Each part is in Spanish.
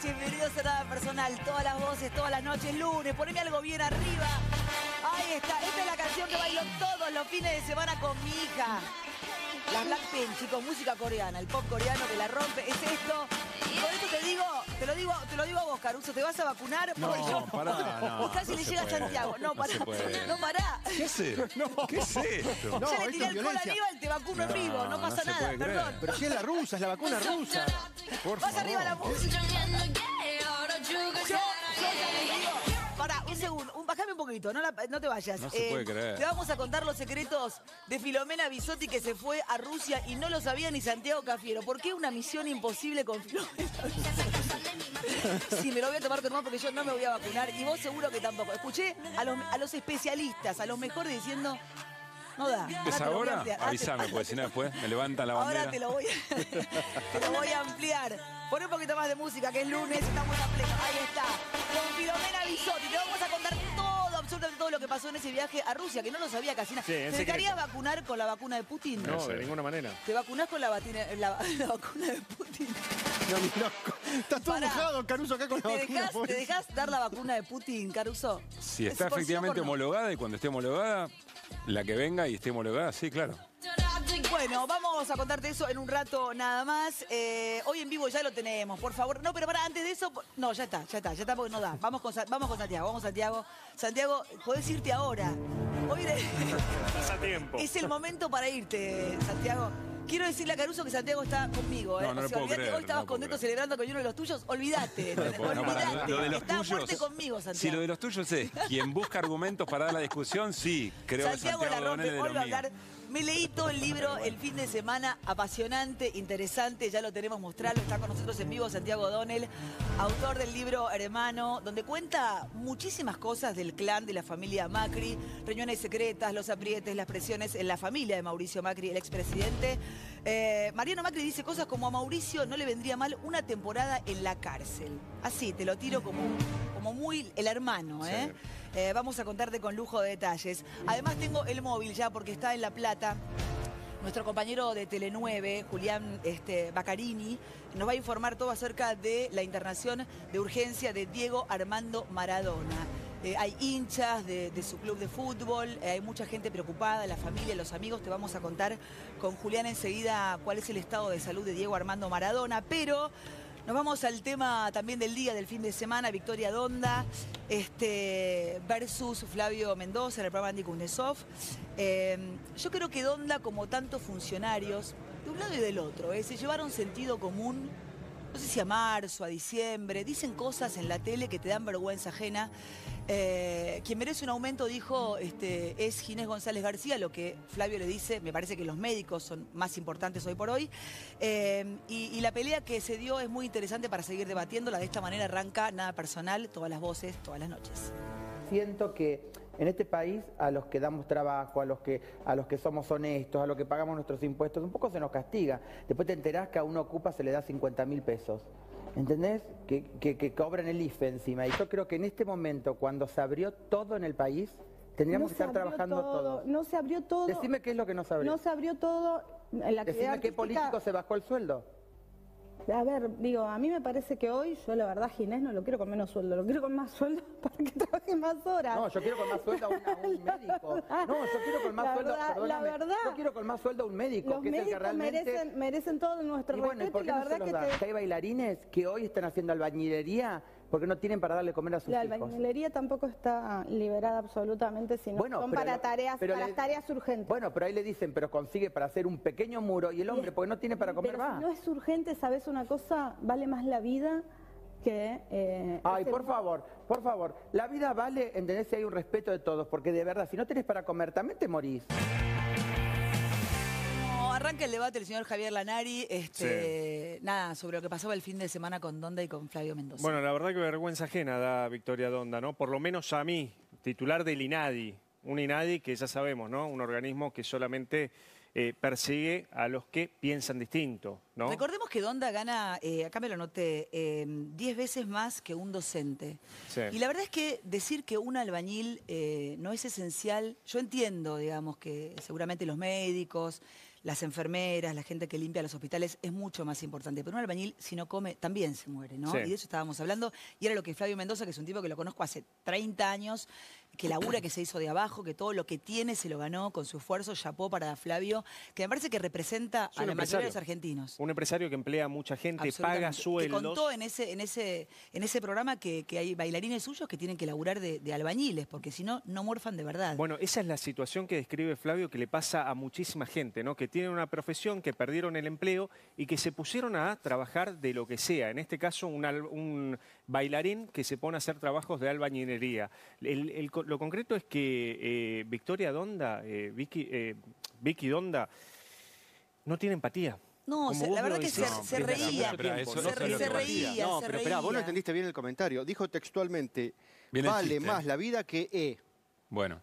noches, bienvenidos a Nada Personal. Todas las voces, todas las noches, lunes. Poneme algo bien arriba. Ahí está. Esta es la canción que bailo todos los fines de semana con mi hija. La Blackpink, chicos, música coreana, el pop coreano que la rompe, es esto. Con esto te digo, te lo digo, te lo digo a vos, Caruso, ¿te vas a vacunar? No, Porque yo- pará, no, Y casi no le llega a. Santiago. No, No pará. No, pará. ¿Qué es esto? ¿Qué es esto? No, ya le tiré el cola violencia. Aníbal, te vacuno en vivo, no pasa nada, perdón. Pero si es la rusa, es la vacuna rusa. Por Más arriba la música. Segundo, un, bajame un poquito, no, la- no te vayas. Eh, No se puede creer. Te vamos a contar los secretos de Filomena Bisotti que se fue a Rusia y no lo sabía ni Santiago Cafiero. ¿Por qué una misión imposible con Filomena? Sí, me lo voy a tomar con más porque yo no me voy a vacunar y vos seguro que tampoco. Escuché a los, a los especialistas, a los mejores diciendo, no da. ¿Es ahora? Ah, Avísame, pues si no después me levantan la bandera. Ahora te lo voy a, te lo voy a ampliar. Pon un poquito más de música, que es lunes, estamos a pleno. Ahí está. Con Filomena Bisotti. Te vamos a contar todo, absolutamente todo lo que pasó en ese viaje a Rusia, que no lo sabía casi nada. Sí, en ¿Te dejarías vacunar con la vacuna de Putin? No, de ninguna manera. ¿Te vacunás con la, batina- la- la vacuna de Putin? No, ni loco. Está todo Pará. mojado, Caruso, acá con la ¿Te vacuna. dejás. ¿Te dejás dar la vacuna de Putin, Caruso? Si Es está efectivamente no. homologada y cuando esté homologada, la que venga y esté homologada, sí, claro. Bueno, vamos a contarte eso en un rato nada más. Eh, hoy en vivo ya lo tenemos, por favor. No, pero para antes de eso, no, ya está, ya está, ya está porque no da. Vamos con, vamos con Santiago, vamos Santiago. Santiago, podés irte ahora. Hoy a tiempo. es el momento para irte, Santiago. Quiero decirle a Caruso que Santiago está conmigo, ¿eh? No, no O lo sea, puedo olvídate, creer, hoy estabas no contento creer. celebrando con uno de los tuyos, olvídate. Olvídate. lo de los está tuyos. conmigo, Santiago. Si lo de los tuyos es quien busca argumentos para dar la discusión, sí, creo Santiago, que Santiago la rompe. Es Hoy va a hablar. Me leí todo el libro el fin de semana, apasionante, interesante, ya lo tenemos mostrarlo. Está con nosotros en vivo Santiago Donel, autor del libro Hermano, donde cuenta muchísimas cosas del clan de la familia Macri, reuniones secretas, los aprietes, las presiones en la familia de Mauricio Macri, el expresidente. Eh, Mariano Macri dice cosas como a Mauricio no le vendría mal una temporada en la cárcel. Así, te lo tiro como, como muy el hermano, ¿eh? Eh, vamos a contarte con lujo de detalles. Además tengo el móvil ya porque está en La Plata. Nuestro compañero de Tele9, Julián este, Baccarini, nos va a informar todo acerca de la internación de urgencia de Diego Armando Maradona. Eh, hay hinchas de, su club de fútbol, eh, hay mucha gente preocupada, la familia, los amigos. Te vamos a contar con Julián enseguida cuál es el estado de salud de Diego Armando Maradona, pero nos vamos al tema también del día, del fin de semana, Victoria Donda este, versus Flavio Mendoza en el programa Andy. Eh, yo creo que Donda, como tantos funcionarios, de un lado y del otro, eh, se llevaron sentido común, no sé si a marzo, a diciembre, dicen cosas en la tele que te dan vergüenza ajena. Eh, quien merece un aumento, dijo, este, es Ginés González García, lo que Flavio le dice, me parece que los médicos son más importantes hoy por hoy. Eh, y, la pelea que se dio es muy interesante para seguir debatiéndola. De esta manera arranca nada personal, todas las voces, todas las noches. Siento que en este país a los que damos trabajo, a los que, a los que somos honestos, a los que pagamos nuestros impuestos, un poco se nos castiga. Después te enterás que a uno ocupa se le da 50 mil pesos. ¿Entendés? Que, que, que cobran el IFE encima. Y yo creo que en este momento, cuando se abrió todo en el país, tendríamos No que estar trabajando todo, todos. No se abrió todo. Decime qué es lo que no se abrió. No se abrió todo. En la Decime qué político se bajó el sueldo. A ver, digo, a mí me parece que hoy, yo la verdad, Ginés, no lo quiero con menos sueldo, lo quiero con más sueldo para que trabaje más horas. No, yo quiero con más sueldo a un, a un médico. No, yo quiero con más La sueldo. verdad- la verdad, yo quiero con más sueldo a un médico, Los que es el que realmente. merecen, merecen todo nuestro Y bueno, ¿y respeto por y qué la no se verdad los que da? te- Que hay bailarines que hoy están haciendo albañilería porque no tienen para darle comer a sus la hijos. albañilería tampoco está liberada absolutamente, sino Bueno, son para tareas, para le- tareas urgentes. Bueno, pero ahí le dicen, pero consigue para hacer un pequeño muro y el hombre, porque no tiene para comer, Pero va. si no es urgente, ¿sabes una cosa? Vale más la vida que... eh, Ay, por favor, por favor. La vida vale, entendés, si hay un respeto de todos, porque de verdad, si no tenés para comer, también te morís. Arranca el debate el señor Javier Lanari, este, nada, sobre lo que pasaba el fin de semana con Donda y con Flavio Mendoza. Bueno, la verdad que vergüenza ajena da Victoria Donda, ¿no? Por lo menos a mí, titular del INADI. Un INADI que ya sabemos, ¿no? Un organismo que solamente eh, persigue a los que piensan distinto, ¿no? Recordemos que Donda gana, eh, acá me lo noté, eh, 10 veces más que un docente. Sí. Y la verdad es que decir que un albañil eh, no es esencial, yo entiendo, digamos, que seguramente los médicos, las enfermeras, la gente que limpia los hospitales, es mucho más importante. Pero un albañil, si no come, también se muere, ¿no? Sí. Y de eso estábamos hablando. Y era lo que Flavio Mendoza, que es un tipo que lo conozco hace 30 años, que labura, que se hizo de abajo, que todo lo que tiene se lo ganó con su esfuerzo, chapó para Flavio, que me parece que representa Es a la mayoría de los argentinos. Un empresario que emplea a mucha gente, paga sueldos. contó en ese, en ese, en ese programa que, que hay bailarines suyos que tienen que laburar de, de albañiles, porque si no, no morfan de verdad. Bueno, esa es la situación que describe Flavio que le pasa a muchísima gente, ¿no? Que tienen una profesión, que perdieron el empleo y que se pusieron a trabajar de lo que sea. En este caso, un, al- un bailarín que se pone a hacer trabajos de albañilería. El- el co- lo concreto es que eh, Victoria Donda, eh, Vicky, eh, Vicky Donda, no tiene empatía. No, se- la verdad que se, No, se pero reía. eso no se reía. No, se pero espera, vos no reía. entendiste bien el comentario. Dijo textualmente, el vale más la vida que E. Bueno,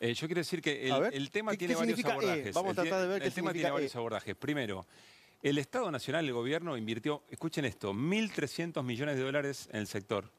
eh, yo quiero decir que el, ver, el tema ¿qué- tiene qué varios significa E? abordajes. Vamos a El tratar de ver qué El tema significa tiene varios E. abordajes. Primero, el Estado Nacional, el gobierno, invirtió, escuchen esto, 1.300 millones de dólares en el sector.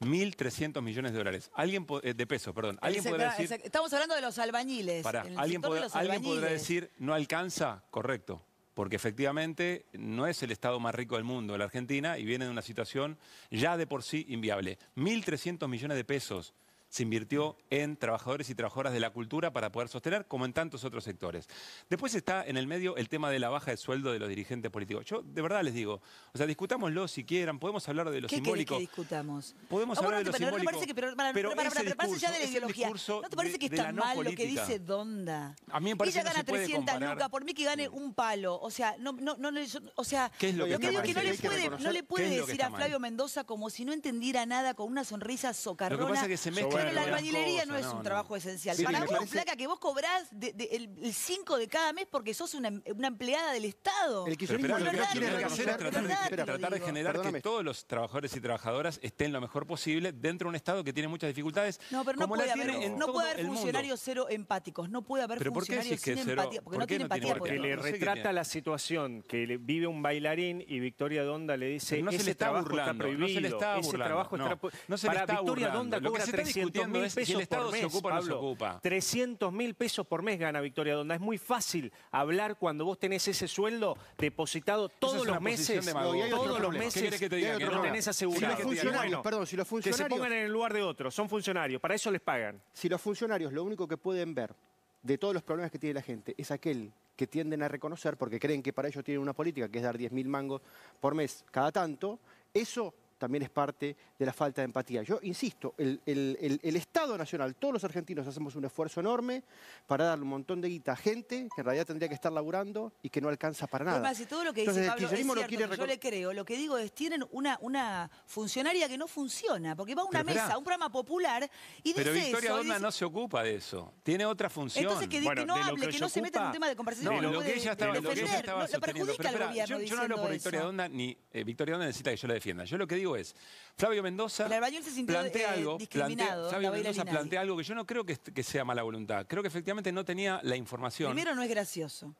1.300 millones de dólares. Alguien eh, de pesos, perdón. Alguien El podrá decir, el Estamos hablando de los albañiles. Pará, en el ¿alguien, podrá, los alguien podrá albañiles. decir no alcanza? Correcto. Porque efectivamente no es el estado más rico del mundo, la Argentina, y viene de una situación ya de por sí inviable. 1.300 millones de pesos se invirtió en trabajadores y trabajadoras de la cultura para poder sostener, como en tantos otros sectores. Después está en el medio el tema de la baja de sueldo de los dirigentes políticos. Yo de verdad les digo, o sea, discutámoslo si quieran, podemos hablar de lo ¿Qué simbólico. que discutamos? Podemos Ah, hablar de no lo te- no te simbólico, parece que, pero, para, pero para, para, ese pero más allá de la ideología, ¿no te parece de- que de está no mal lo que dice Donda? A mí me parece Ella que no gana se puede 300 comparar. lucas, por mí que gane un palo. O sea, no, no, no, le- yo- o sea, ¿Qué es lo que que está digo que no le que puede, no le puede lo que decir a. Flavio Mendoza como si no entendiera nada con una sonrisa socarrona. Lo que pasa es que se mezclan Pero la albañilería no es no, un no. trabajo esencial. Sí, Para vos, parece- flaca, que vos cobrás de- de- el 5 de cada mes porque sos una, una empleada del Estado. El Pero kirchnerismo espera, lo que que quiere reconocer... hacer es tratar, de- verdad te lo tratar de digo. generar Perdóname. que todos los trabajadores y trabajadoras estén lo mejor posible dentro de un Estado que tiene muchas dificultades. No, pero no como puede haber, tiene en no todo puede haber el mundo. funcionarios cero empáticos. No puede haber ¿Pero por qué funcionarios decís que sin cero? empatía. Porque ¿Por no qué tiene no tiene empatía. por Porque le No sé qué retrata tiene. la situación que le- vive un bailarín y Victoria Donda le dice Pero no se ese le está trabajo burlando, está prohibido. no se le está ese burlando, trabajo no. está pro- No se le Para está Victoria burlando. Donda Lo que cobra se está 300 discutiendo mil es si el pesos Estado por se mes, ocupa o no se Pablo. ocupa. 300 mil pesos por mes gana Victoria Donda. Es muy fácil hablar cuando vos tenés ese sueldo depositado todos es los meses, demagoga. No, y hay otro todos los problema. meses ¿Qué querés que te diga? no. tenés Si asegurado. los ¿Qué querés que te diga? funcionarios, Bueno, perdón, si los que se funcionarios... pongan en el lugar de otros, son funcionarios, para eso les pagan. Si los funcionarios lo único que pueden ver de todos los problemas que tiene la gente es aquel que tienden a reconocer porque creen que para ellos tienen una política que es dar 10.000 mangos por mes cada tanto, eso también es parte de la falta de empatía. Yo insisto, el, el- el- el Estado Nacional, todos los argentinos hacemos un esfuerzo enorme para darle un montón de guita a gente que en realidad tendría que estar laburando y que no alcanza para nada. Además, si todo lo que Entonces, el Pablo es cierto, quiere que yo le creo, lo que digo es, tienen una, una funcionaria que no funciona, porque va a una Pero mesa, a un programa popular, y Pero dice Victoria eso. y Donda dice- no se ocupa de eso. Tiene otra función. Entonces que, Bueno, que no hable, que no se meta en un tema de conversación. No, lo que ella estaba, lo que ella defender. estaba No, lo perjudica Pero al espera, gobierno yo, yo no hablo por Victoria eso. Donda ni eh, Victoria Donda necesita que yo la defienda. Yo lo que digo es, Flavio Mendoza se sintió, plantea eh, algo, plantea- Flavio la Mendoza plantea algo que yo no creo que sea mala voluntad. Creo que efectivamente no tenía la información. Primero no es gracioso.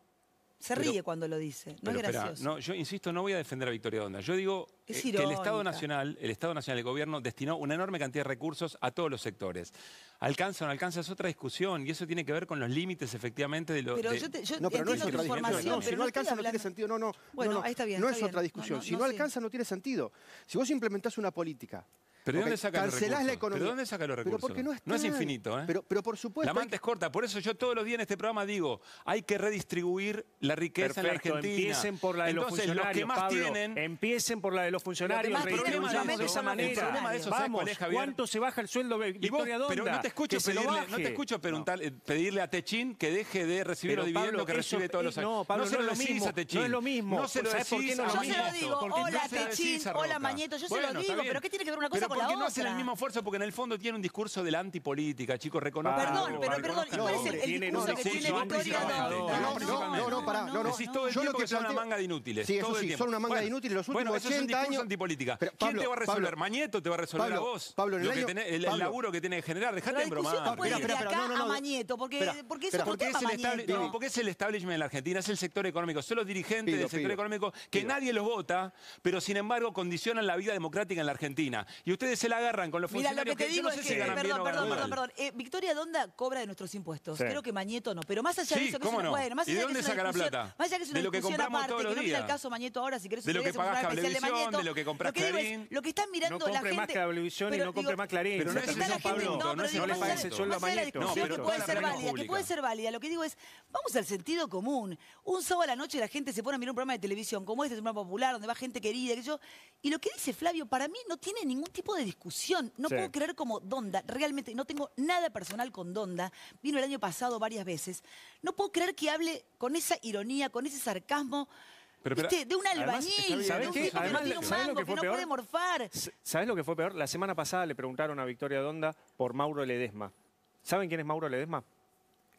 Se Pero- ríe cuando lo dice. No Pero es espera, gracioso. no, yo insisto, no voy a defender a Victoria Donda. Yo digo Es eh, que el Estado. Nacional, el Estado Nacional, el gobierno, destinó una enorme cantidad de recursos a todos los sectores. Alcanza o no alcanza es otra discusión y eso tiene que ver con los límites efectivamente de lo Pero de- yo, te, yo No, pero no es otra discusión. información, No, si pero no alcanza no tiene sentido. No, no. Bueno, no, no. ahí está bien, No está es otra discusión. No, no, si no, no, sí. alcanza no tiene sentido. Si vos implementás una política. ¿Pero de dónde saca los cancelás la recursos? economía. ¿Pero de dónde saca los Pero recursos? porque no, No es infinito, ¿eh? Pero, pero por supuesto. La manta es corta, por eso yo todos los días en este programa digo, hay que redistribuir la riqueza en la Argentina. empiecen por la de los Entonces, funcionarios, los que más Pablo. tienen, Empiecen por la de los funcionarios, de esa manera. El problema de eso, ¿sabes Vamos, cuál es, Javier? ¿cuánto se baja el sueldo de Y vos, pero no te escucho pedirle, no te escucho preguntar, eh, pedirle a Techín que deje de recibir Pero, los dividendos Pablo, que eso- recibe todos los años. no, Pablo, se no lo decís mismo, a Techín. no es lo mismo. No se lo ¿Sabés por qué decís Yo se lo digo, hola Techín, hola. Mañeto, yo se lo digo, pero ¿qué tiene que ver una cosa con la otra. No hacen el mismo esfuerzo? Porque en el fondo tiene un discurso de la antipolítica, chicos, reconozcan. Perdón, pero perdón, ¿y cuál es el, el discurso que tiene Victoria No, no, no, no, pará. No, no. Decís todo el tiempo que son una manga de inútiles. Sí, eso sí, son una manga de inútiles los últimos 80 años. Bueno, eso es un discurso antipolítica. ¿Quién te va a resolver? ¿Mañeto te va a resolver a vos? Pablo, el laburo que tiene que generar, dejate en broma. Pero de acá a Mañeto, porque porque es el establishment de la Argentina, es el sector económico, son los dirigentes del sector económico que nadie los vota, pero sin embargo condicionan la vida democrática en la Argentina. Y ustedes se la agarran con los Mira, lo que te digo es que, perdón, perdón, perdón, perdón. Eh, Victoria Donda cobra de nuestros impuestos. Creo que Mañeto no. Pero más allá de eso, que es no. bueno, más allá de que dónde saca la plata? Que De lo que compramos aparte, todos que no días. al caso Mañeto ahora, si querés De lo que pagás Cablevisión, de lo que Clarín. Lo que están mirando No compre más Cablevisión y no compre más Clarín. pero no es eso, Pablo. no, le pagues a No, que pero puede ser válida, que puede ser válida, lo que digo es, vamos al sentido común. Un sábado a la noche la gente se pone a mirar un programa de televisión como este, es un programa popular, donde va gente querida, y lo que dice Flavio, para mí no tiene ningún tipo de discusión. No puedo creer como Donda, realmente, no tengo nada personal con Donda, vino el año pasado varias veces. No puedo creer que hable con esa ironía, con ese sarcasmo. Este, de un albañil, ¿sabes? Que, que no tiene un mango, lo que, peor? no puede morfar. ¿Sabes lo que fue peor? La semana pasada le preguntaron a Victoria Donda por Mauro Ledesma. ¿Saben quién es Mauro Ledesma?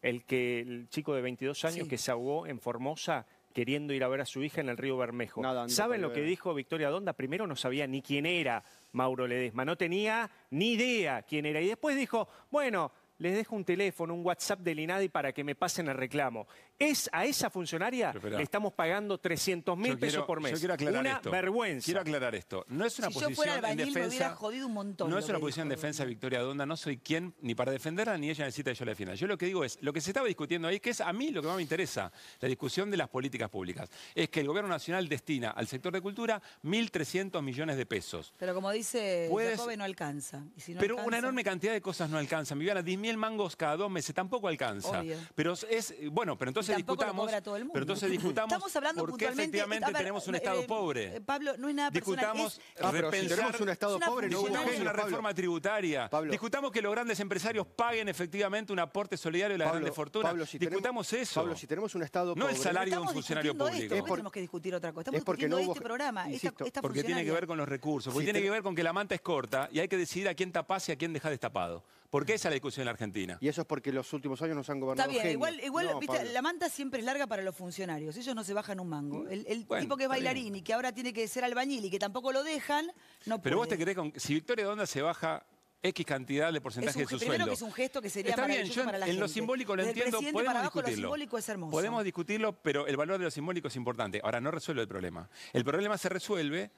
El que el chico de 22 años que se ahogó en Formosa queriendo ir a ver a su hija en el río Bermejo. ¿Saben lo que dijo Victoria Donda? Primero no sabía ni quién era. Mauro Ledesma. No tenía ni idea quién era. Y después dijo, bueno, les dejo un teléfono, un WhatsApp del INADI para que me pasen el reclamo. Es a esa funcionaria le estamos pagando 300 mil pesos por mes. Quiero aclarar una esto. vergüenza. Quiero aclarar esto. No es una si posición yo fuera albañil, en defensa. Me jodido un montón. No es una posición en defensa de Victoria Donda. No soy quien ni para defenderla ni ella necesita que yo la defienda. Yo lo que digo es lo que se estaba discutiendo ahí, que es a mí lo que más me interesa, la discusión de las políticas públicas, es que el gobierno nacional destina al sector de cultura 1.300 millones de pesos. Pero como dice, Puedes, no alcanza. Pero una enorme cantidad de cosas no alcanzan. Mi vida, 10.000 el dos meses tampoco alcanza. Pero es, bueno, pero entonces discutamos. Pero entonces discutamos Estamos hablando por qué efectivamente tenemos un eh, Estado eh, pobre. Pablo, no es nada Discutamos persona, es, ah, repensar, si un Estado pobre, no hubo una reforma tributaria. Pablo. Discutamos que los grandes empresarios paguen efectivamente un aporte solidario de la grande fortuna. Pablo, si discutamos eso. Pablo, si tenemos un Estado no. No el salario de un funcionario público. Tenemos que discutir otra cosa. Estamos es porque no este programa. Insisto, porque tiene que ver con los recursos, porque tiene que ver con que la manta es corta y hay que decidir a quién tapás y a quién dejás destapado. Porque esa la discusión en la Argentina. Y eso es porque los últimos años nos han gobernado Está bien, igual, igual viste, la manta siempre es larga para los funcionarios. Ellos no se bajan un mango. El, tipo que es bailarín y que ahora tiene que ser albañil y que tampoco lo dejan, no Pero vos te querés con... Si Victoria Donda se baja X cantidad de porcentaje es un, de su primero sueldo. que es un gesto que sería Está bien, yo en lo simbólico lo Desde entiendo, el podemos para abajo, discutirlo. Lo simbólico es hermoso. Podemos discutirlo, pero el valor de lo simbólico es importante. Ahora, no resuelve el problema. El problema se resuelve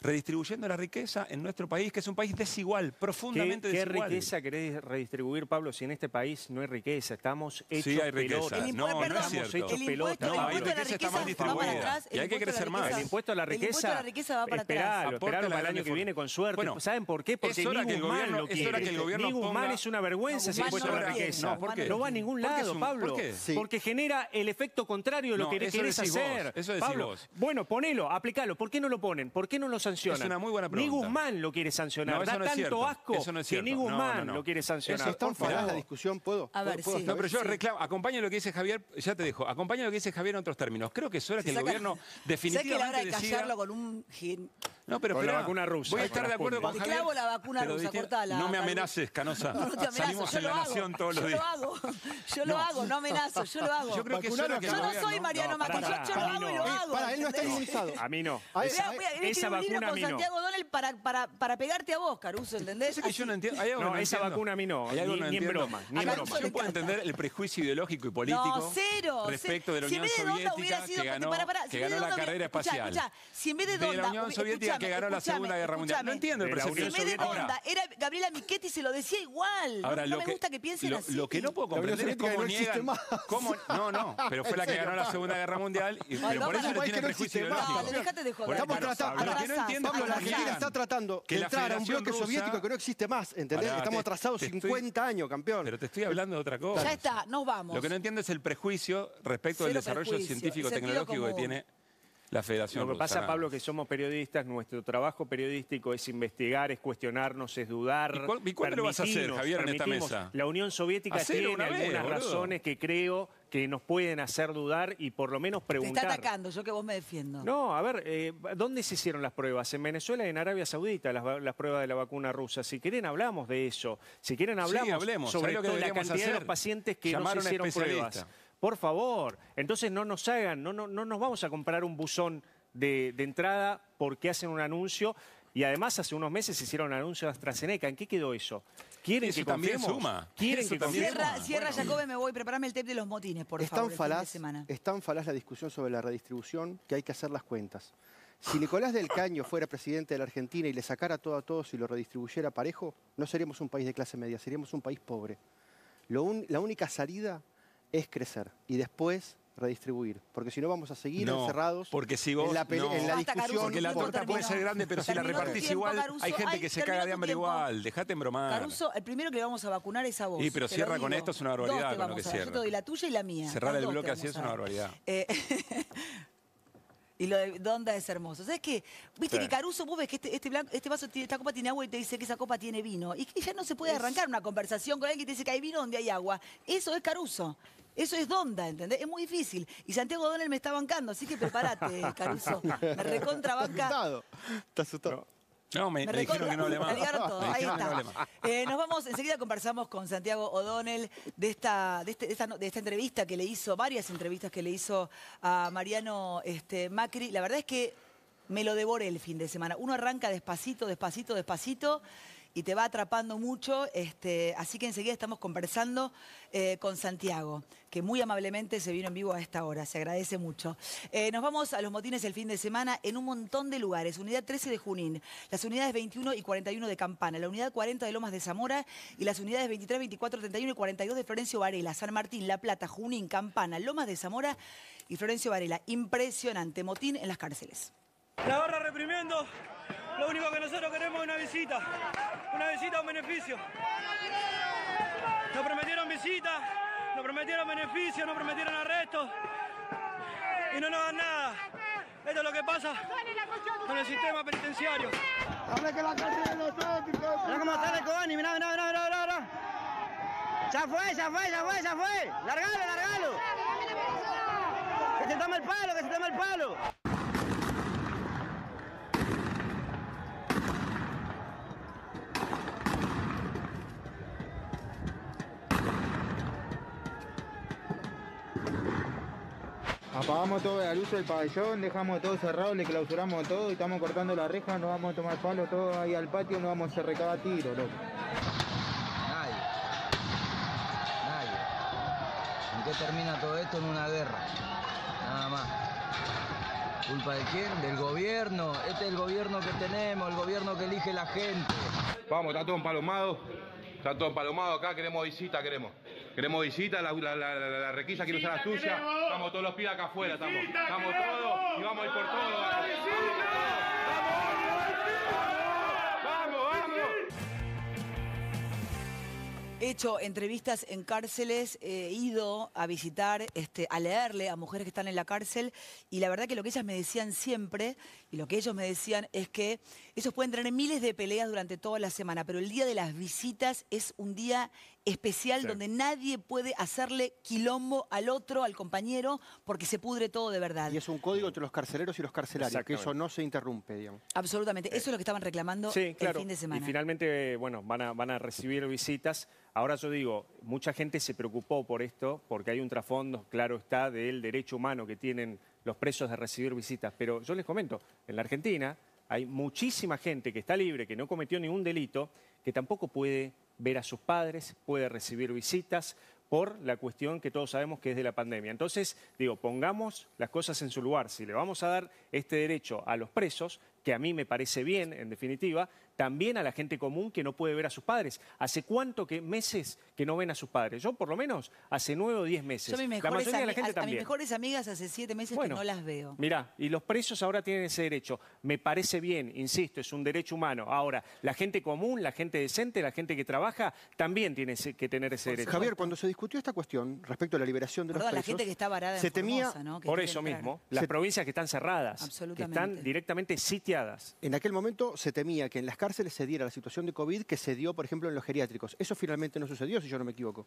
redistribuyendo la riqueza en nuestro país, que es un país desigual, profundamente ¿Qué, desigual. ¿Qué riqueza querés redistribuir, Pablo, si en este país no hay riqueza? Estamos hechos sí, hay riqueza. Pelota. No, perdón, no. Hechos el pelota. No, la riqueza está mal distribuida. Atrás, y hay que crecer más. El impuesto a la riqueza. A la riqueza va para atrás. Esperalo, para el año que viene con suerte. ¿Saben por qué? Porque es hora el gobierno, lo Es una vergüenza ese impuesto a la riqueza. No, va a ningún lado, Pablo. Porque genera el efecto contrario de lo que querés hacer. Eso decís bueno, ponelo, aplicalo. ¿Por qué no lo ponen? ¿Por qué no los sancionan. Es una muy buena pregunta. Ni Guzmán lo quiere sancionar. No, da no tanto cierto. asco no que ni Guzmán lo quiere sancionar. Eso es tan la discusión, ¿puedo? A ver, ¿puedo, sí. No, pero yo sí. reclamo, acompaña lo que dice Javier, ya te dejo, acompaña lo que dice Javier en otros términos. Creo que es hora que el gobierno definitivamente decida... que la hora de callarlo con un... No, pero con la vacuna rusa. Voy a eh, estar de acuerdo con Te Javier. clavo la vacuna pero rusa, cortala. No me amenaces, Canosa. No, no te amenazo, Salimos yo en la nación todos los días. Yo lo hago, yo lo hago, no amenazo, yo lo hago. Yo creo que, yo, que yo no soy Mariano Macri, yo, lo hago y lo hago. Para, él no está inmunizado. A mí no. Esa, vacuna a mí no. Santiago Donnell para, para, para pegarte a vos, Caruso, ¿entendés? Es que yo no entiendo. no, esa vacuna a mí no, ni, en broma. Ni en broma. Yo puedo entender el prejuicio ideológico y político respecto de la Unión Soviética que este, ganó la carrera espacial. Si en vez de Donda que ganó la Segunda Guerra Mundial. No entiendo el presidente. Era, onda, era Gabriela Michetti, se lo decía igual. Ahora, no, no me gusta que piensen lo, así. Lo que no puedo comprender es cómo niegan. Cómo, no, no, pero fue la que ganó la Segunda Guerra Mundial. Y, pero por eso le tienen prejuicio ideológico. Déjate de joder. Estamos tratando. Pablo, la Argentina está tratando de entrar a un bloque soviético que no existe más, ¿entendés? Estamos atrasados 50 años, campeón. Pero te estoy hablando de otra cosa. Ya está, nos vamos. Lo que no entiendo es el prejuicio respecto del desarrollo científico-tecnológico que tiene la Federación Lo que pasa, Pablo, que somos periodistas, nuestro trabajo periodístico es investigar, es cuestionarnos, es dudar. ¿Y cuál- y cuándo lo vas a hacer, Javier, en esta permitimos. mesa? La Unión Soviética Hacelo tiene vez, algunas boludo. razones que creo que nos pueden hacer dudar y por lo menos Te preguntar. está atacando, yo que vos me defiendo. No, a ver, eh, ¿dónde se hicieron las pruebas? En Venezuela y en Arabia Saudita, las, pruebas de la vacuna rusa. Si quieren, hablamos de eso. Si quieren, Sí, hablamos hablemos. sobre ¿Sabés lo que todo la cantidad de los pacientes que Llamar no se hicieron pruebas. Por favor. Entonces no nos hagan, no, no, no nos vamos a comprar un buzón de, de entrada porque hacen un anuncio. Y además hace unos meses hicieron un anuncio de AstraZeneca. ¿En qué quedó eso? ¿Quieren Eso que también confiemos? suma. ¿Quieren Eso que también? Cierra, cierra Jacobe, me voy. Prepárame el tape de los motines, por es, favor. tan de semana. es tan falaz la discusión sobre la redistribución que hay que hacer las cuentas. Si Nicolás del Caño fuera presidente de la Argentina y le sacara todo a todos y lo redistribuyera parejo, no seríamos un país de clase media, seríamos un país pobre. Lo un- la única salida es crecer y después redistribuir, porque si no vamos a seguir No, encerrados porque si vos- en la, pele- no. en la Basta, Caruso, discusión. Porque la torta puede ser grande, pero si la repartís tiempo, igual, Caruso. hay gente Ay, que se caga de hambre tiempo. igual. Dejate embromar. Caruso, el primero que le vamos a vacunar es a vos. Sí, pero cierra con esto, es una barbaridad con lo que a dar. Yo cierra. te doy la tuya y la mía. Cerrar el bloque así es una barbaridad. Eh, y lo de Donda es hermoso. ¿Sabes qué? Viste Sí. que Caruso, vos ves que este, este, blanco- este vaso, tiene, esta copa tiene agua y te dice que esa copa tiene vino. Y que ya no se puede arrancar una conversación con alguien que te dice que hay vino donde hay agua. Eso es Caruso. Eso es Donda, ¿entendés? Es muy difícil. Y Santiago Donel me está bancando, así que prepárate, Caruso. Me recontrabanca. asustado. Está asustado. No, me, Me me dijeron que no hable más. me ligaron todo, Me ahí dijeron que no está. Eh, nos vamos, enseguida conversamos con Santiago O'Donnell de esta, de, este- de esta, no- de esta entrevista que le hizo, varias entrevistas que le hizo a Mariano este, Macri. La verdad es que me lo devoré el fin de semana. Uno arranca despacito, despacito, despacito y te va atrapando mucho. Este, así que enseguida estamos conversando eh, con Santiago, que muy amablemente se vino en vivo a esta hora. Se agradece mucho. Eh, nos vamos a los motines el fin de semana en un montón de lugares. Unidad 13 de Junín, las unidades 21 y 41 de Campana, la unidad 40 de Lomas de Zamora y las unidades 23, 24, 31 y 42 de Florencio Varela, San Martín, La Plata, Junín, Campana, Lomas de Zamora y Florencio Varela. Impresionante. Motín en las cárceles. La barra reprimiendo. Lo único que nosotros queremos es una visita. Una visita a un beneficio. Nos prometieron visita, nos prometieron beneficios, nos prometieron arrestos. Y no nos dan nada. Esto es lo que pasa con el sistema penitenciario. Mirá cómo está el Cobani, mirá, mirá, mirá, mirá, mirá, mirá. Ya fue, ya fue, ya fue, ya fue. Largalo, largalo. Que se tome el palo, que se tome el palo. Apagamos todo la luz del pabellón, dejamos todo cerrado, le clausuramos todo y estamos cortando la reja, nos vamos a tomar palo todo ahí al patio, nos vamos a recabar a tiro, loco. Nadie. Nadie. ¿En qué termina todo esto? En una guerra. Nada más. ¿Culpa de quién? Del gobierno. Este es el gobierno que tenemos, el gobierno que elige la gente. Vamos, está todo empalomado. Está todo empalomado acá, queremos visita, queremos. Queremos visita, la, la, la, la- la requisa quiere usar la suya. Estamos todos los pibes acá afuera, estamos. Estamos todos y vamos a ir por todo. Vamos, vamos. He hecho entrevistas en cárceles, he ido a visitar, este, a leerle a mujeres que están en la cárcel y la verdad que lo que ellas me decían siempre y lo que ellos me decían es que ellos pueden tener miles de peleas durante toda la semana, pero el día de las visitas es un día especial donde nadie puede hacerle quilombo al otro, al compañero, porque se pudre todo de verdad. Y es un código entre los carceleros y los carcelarios, que eso no se interrumpe, digamos. Absolutamente. Eso es lo que estaban reclamando Sí, claro. el fin de semana. Y finalmente, bueno, van a, van a recibir visitas. Ahora yo digo, mucha gente se preocupó por esto, porque hay un trasfondo, claro está, del derecho humano que tienen los presos de recibir visitas. Pero yo les comento, en la Argentina hay muchísima gente que está libre, que no cometió ningún delito, que tampoco puede ver a sus padres, puede recibir visitas por la cuestión que todos sabemos que es de la pandemia. Entonces, digo, pongamos las cosas en su lugar. Si le vamos a dar este derecho a los presos, que a mí me parece bien, en definitiva, también a la gente común que no puede ver a sus padres. ¿Hace cuánto que meses que no ven a sus padres? Yo, por lo menos, hace nueve o diez meses. Yo a mis la mejores, mayoría de la gente a- a mis también. mejores amigas hace siete meses Bueno, que no las veo. Mirá, y los presos ahora tienen ese derecho. Me parece bien, insisto, es un derecho humano. Ahora, la gente común, la gente decente, la gente que trabaja, también tiene ese- que tener ese derecho. Javier, cuando se discutió esta cuestión respecto a la liberación de Perdón, los la presos, gente que está varada en se temía, Formosa, ¿no? Que Por eso entrar. mismo, las Se- provincias que están cerradas, que están directamente sitiadas. en aquel momento se temía que en las cárceles se diera la situación de COVID que se dio, por ejemplo, en los geriátricos. Eso finalmente no sucedió, si yo no me equivoco.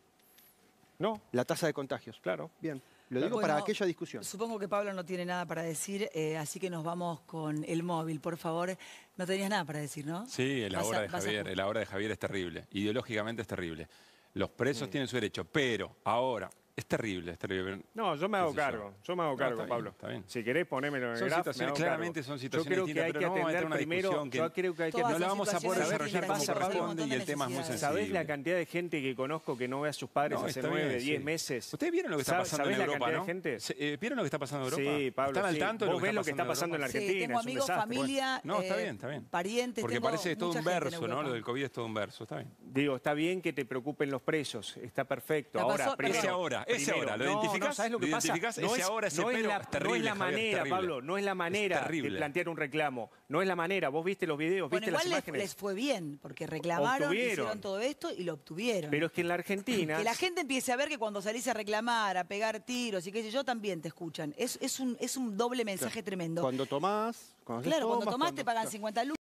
No, La tasa de contagios. claro. Bien, lo digo para aquella discusión. Supongo que Pablo no tiene nada para decir, eh, así que nos vamos con el móvil, por favor. No tenías nada para decir, ¿no? Sí, la Vas a- obra de a- Javier, la obra de Javier es terrible. Ideológicamente es terrible. Los presos tienen su derecho, pero ahora Es terrible, es terrible. No, yo me hago yo. cargo, yo me hago No, cargo, bien, Pablo. está bien. Si querés ponémelo en el Son me situaciones, claramente cargo. son Yo situaciones creo que hay que no atender una primero, que yo creo que hay que no la vamos a poder desarrollar como corresponde, y el tema es muy sensible. ¿Sabés la cantidad de gente que conozco que no ve a sus padres No, hace nueve, diez sí. meses? ¿Ustedes vieron lo que está ¿Sabes- pasando en Europa, no? de gente? Eh, ¿Vieron lo que está pasando en Europa? Sí, Pablo, ¿Están al tanto de lo que está pasando en la Argentina, tengo amigos, familia. No, está eh, bien, está bien. Parientes. Porque parece todo un verso, ¿no? Lo del COVID es todo un verso, está bien. Digo, está bien que te preocupen los presos, está perfecto. Ahora, Ese ahora, ese primero, ahora, ¿lo no, identificás? No, ¿sabes lo que ¿Lo pasa? identificás? No Ese es, ahora, ese no es pero la, terrible, no es la Javier, manera, terrible. Pablo, no es la manera de plantear un reclamo. No es la manera. Vos viste los videos, Bueno, viste las igual les, imágenes. les fue bien, porque reclamaron, Obtuvieron. hicieron todo esto y lo obtuvieron. Pero es que en la Argentina... que la gente empiece a ver que cuando salís a reclamar, a pegar tiros y qué sé yo, también te escuchan. Es, es, un, es un doble mensaje tremendo. Cuando tomás, cuando claro, cuando tomás cuando- te pagan 50 lucas.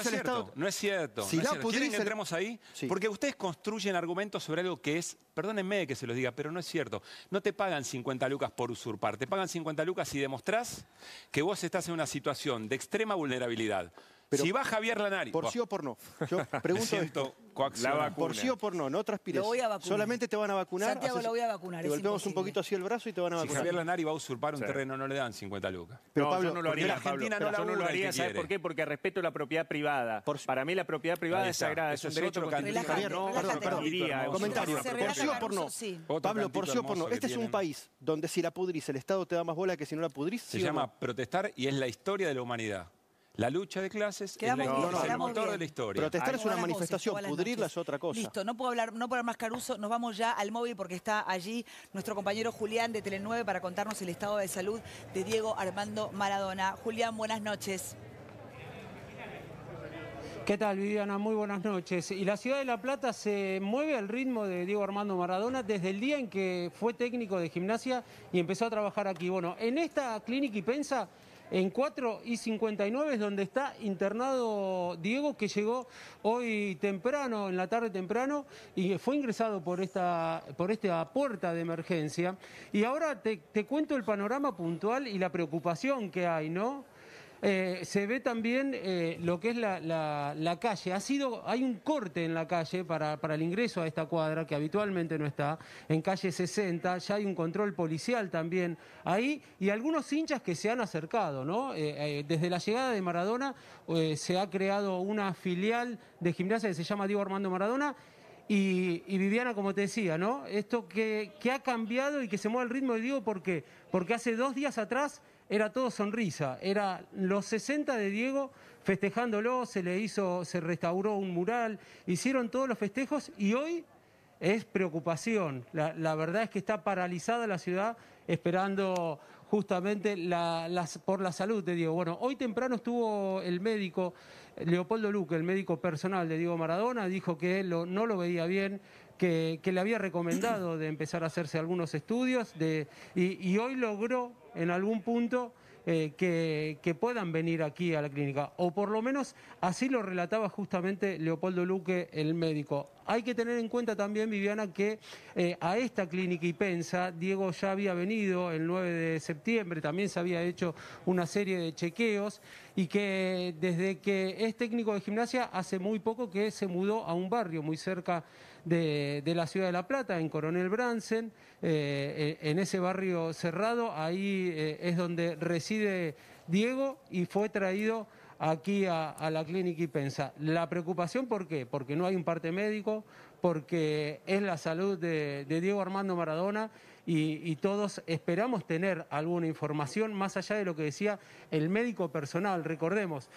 No es el cierto, Estado- no es cierto. Si no es la cierto. pudrís, ¿Quieren que entremos ahí? Sí. Porque ustedes construyen argumentos sobre algo que es, perdónenme que se los diga, pero no es cierto. No te pagan 50 lucas por usurpar, te pagan 50 lucas si demostrás que vos estás en una situación de extrema vulnerabilidad. Pero- si va Javier Lanari, Por sí o por no. Yo pregunto siento esto. La vacuna. Por sí o por no, no transpires. Lo voy a vacunar. Solamente te van a vacunar. Santiago, haces- lo voy a vacunar, Te golpeamos un poquito así el brazo y te van a Si vacunar. Javier Lanari va a usurpar un Sí. terreno, no le dan 50 lucas. Pero, no, Pablo, yo no lo porque haría, la Argentina Pablo, no yo no lo haría, ¿sabes por qué? Porque respeto la propiedad privada. Por- Para mí la propiedad privada es sagrada, es un es derecho constitucional. No, usurpar Comentario, por sí o por no. Pablo, por sí o por no. Este es un país donde si la pudrís, el Estado te da más bola que si no la pudrís. Se ¿sí o llama protestar y es la historia de la humanidad. La lucha de clases Quedamos es, la- bien, es el motor bien. de la historia. Protestar es una manifestación, buenas pudrirla es otra cosa. Listo, no puedo hablar, no puedo hablar más Caruso. Nos vamos ya al móvil porque está allí nuestro compañero Julián de Tele9 para contarnos el estado de salud de Diego Armando Maradona. Julián, buenas noches. ¿Qué tal, Viviana? Muy buenas noches. Y la ciudad de La Plata se mueve al ritmo de Diego Armando Maradona desde el día en que fue técnico de gimnasia y empezó a trabajar aquí. Bueno, en esta clínica y pensa, en 4 y 59 es donde está internado Diego, que llegó hoy temprano, en la tarde temprano, y fue ingresado por esta, por esta puerta de emergencia. Y ahora te, te cuento el panorama puntual y la preocupación que hay, ¿no? Eh, se ve también eh, lo que es la, calle. Ha sido, hay un corte en la calle para, el ingreso a esta cuadra, que habitualmente no está, en calle 60. Ya hay un control policial también ahí y algunos hinchas que se han acercado, ¿no? Eh, desde la llegada de Maradona se ha creado una filial de gimnasia que se llama Diego Armando Maradona. Y, Viviana, como te decía, ¿no? Esto que, que ha cambiado y que se mueve el ritmo de Diego, ¿por qué? Porque hace dos días atrás era todo sonrisa, era los 60 de Diego festejándolo, se le hizo, se restauró un mural, hicieron todos los festejos y hoy es preocupación. La, verdad es que está paralizada la ciudad esperando justamente por la salud de Diego. Bueno, hoy temprano estuvo el médico Leopoldo Luque, el médico personal de Diego Maradona, dijo que él lo- no lo veía bien, que, le había recomendado de empezar a hacerse algunos estudios de, y, hoy logró en algún punto eh, que, puedan venir aquí a la clínica. O por lo menos así lo relataba justamente Leopoldo Luque, el médico. Hay que tener en cuenta también, Viviana, que eh, a esta clínica y pensa, Diego ya había venido el 9 de septiembre, también se había hecho una serie de chequeos y que desde que es técnico de gimnasia hace muy poco que se mudó a un barrio muy cerca de, la ciudad de La Plata, en Coronel Bransen, eh, en ese barrio cerrado, ahí eh, es donde reside Diego y fue traído aquí a, la clínica y pensa. La preocupación, ¿por qué? Porque no hay un parte médico, porque es la salud de Diego Armando Maradona y, todos esperamos tener alguna información más allá de lo que decía el médico personal. Recordemos,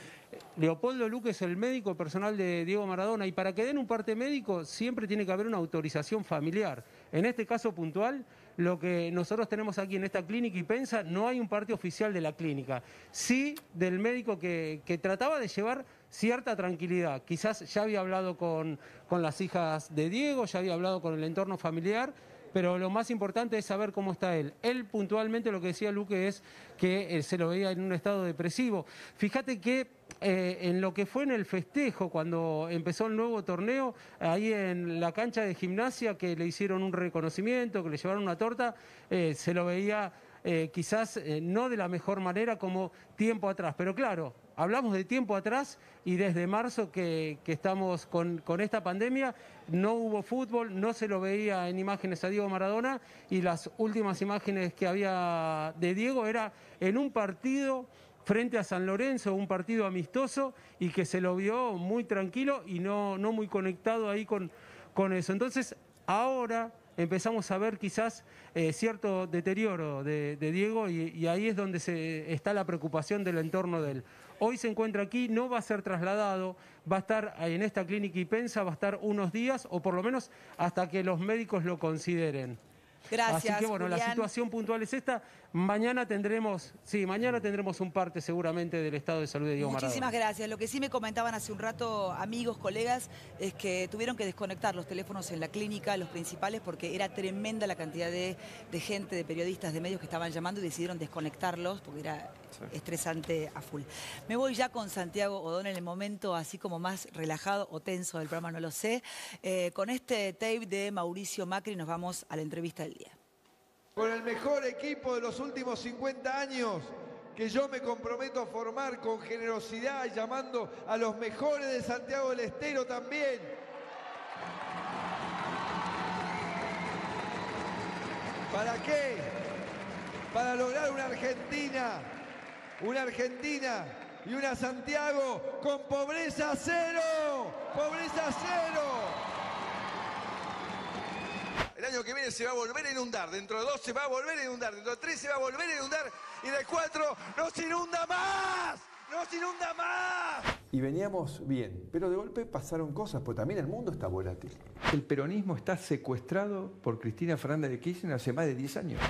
Leopoldo Luque es el médico personal de Diego Maradona y para que den un parte médico siempre tiene que haber una autorización familiar. En este caso puntual, lo que nosotros tenemos aquí en esta clínica y pensa, no hay un parte oficial de la clínica, sí del médico que, que trataba de llevar cierta tranquilidad. Quizás ya había hablado con, con las hijas de Diego, ya había hablado con el entorno familiar, pero lo más importante es saber cómo está él. Él puntualmente lo que decía Luque es que eh, se lo veía en un estado depresivo. Fíjate que eh, en lo que fue en el festejo, cuando empezó el nuevo torneo, ahí en la cancha de gimnasia, que le hicieron un reconocimiento, que le llevaron una torta, eh, se lo veía quizás no de la mejor manera como tiempo atrás. Pero claro, hablamos de tiempo atrás y desde marzo que, estamos con, esta pandemia, no hubo fútbol, no se lo veía en imágenes a Diego Maradona y las últimas imágenes que había de Diego era en un partido frente a San Lorenzo, un partido amistoso y que se lo vio muy tranquilo y no, no muy conectado ahí con, con eso. Entonces, ahora empezamos a ver quizás eh, cierto deterioro de, de Diego y, y ahí es donde se, está la preocupación del entorno de él. Hoy se encuentra aquí, no va a ser trasladado, va a estar en esta clínica y pensa, va a estar unos días o por lo menos hasta que los médicos lo consideren. Gracias, Así que bueno, la situación puntual es esta. Mañana tendremos, sí, mañana tendremos un parte seguramente del estado de salud de Diego Muchísimas Maradona. gracias. Lo que sí me comentaban hace un rato amigos, colegas, es que tuvieron que desconectar los teléfonos en la clínica, los principales, porque era tremenda la cantidad de, de gente, de periodistas, de medios que estaban llamando y decidieron desconectarlos porque era estresante a full. Me voy ya con Santiago Odón en el momento así como más relajado o tenso del programa, no lo sé. Eh, con este tape de Mauricio Macri nos vamos a la entrevista del día. Con el mejor equipo de los últimos 50 años que yo me comprometo a formar con generosidad llamando a los mejores de Santiago del Estero también. ¿Para qué? Para lograr una Argentina, una Argentina y una Santiago con pobreza cero, pobreza cero. El año que viene se va a volver a inundar, dentro de dos se va a volver a inundar, dentro de tres se va a volver a inundar y de cuatro no se inunda más, no se inunda más. Y veníamos bien, pero de golpe pasaron cosas, porque también el mundo está volátil. El peronismo está secuestrado por Cristina Fernández de Kirchner hace más de 10 años.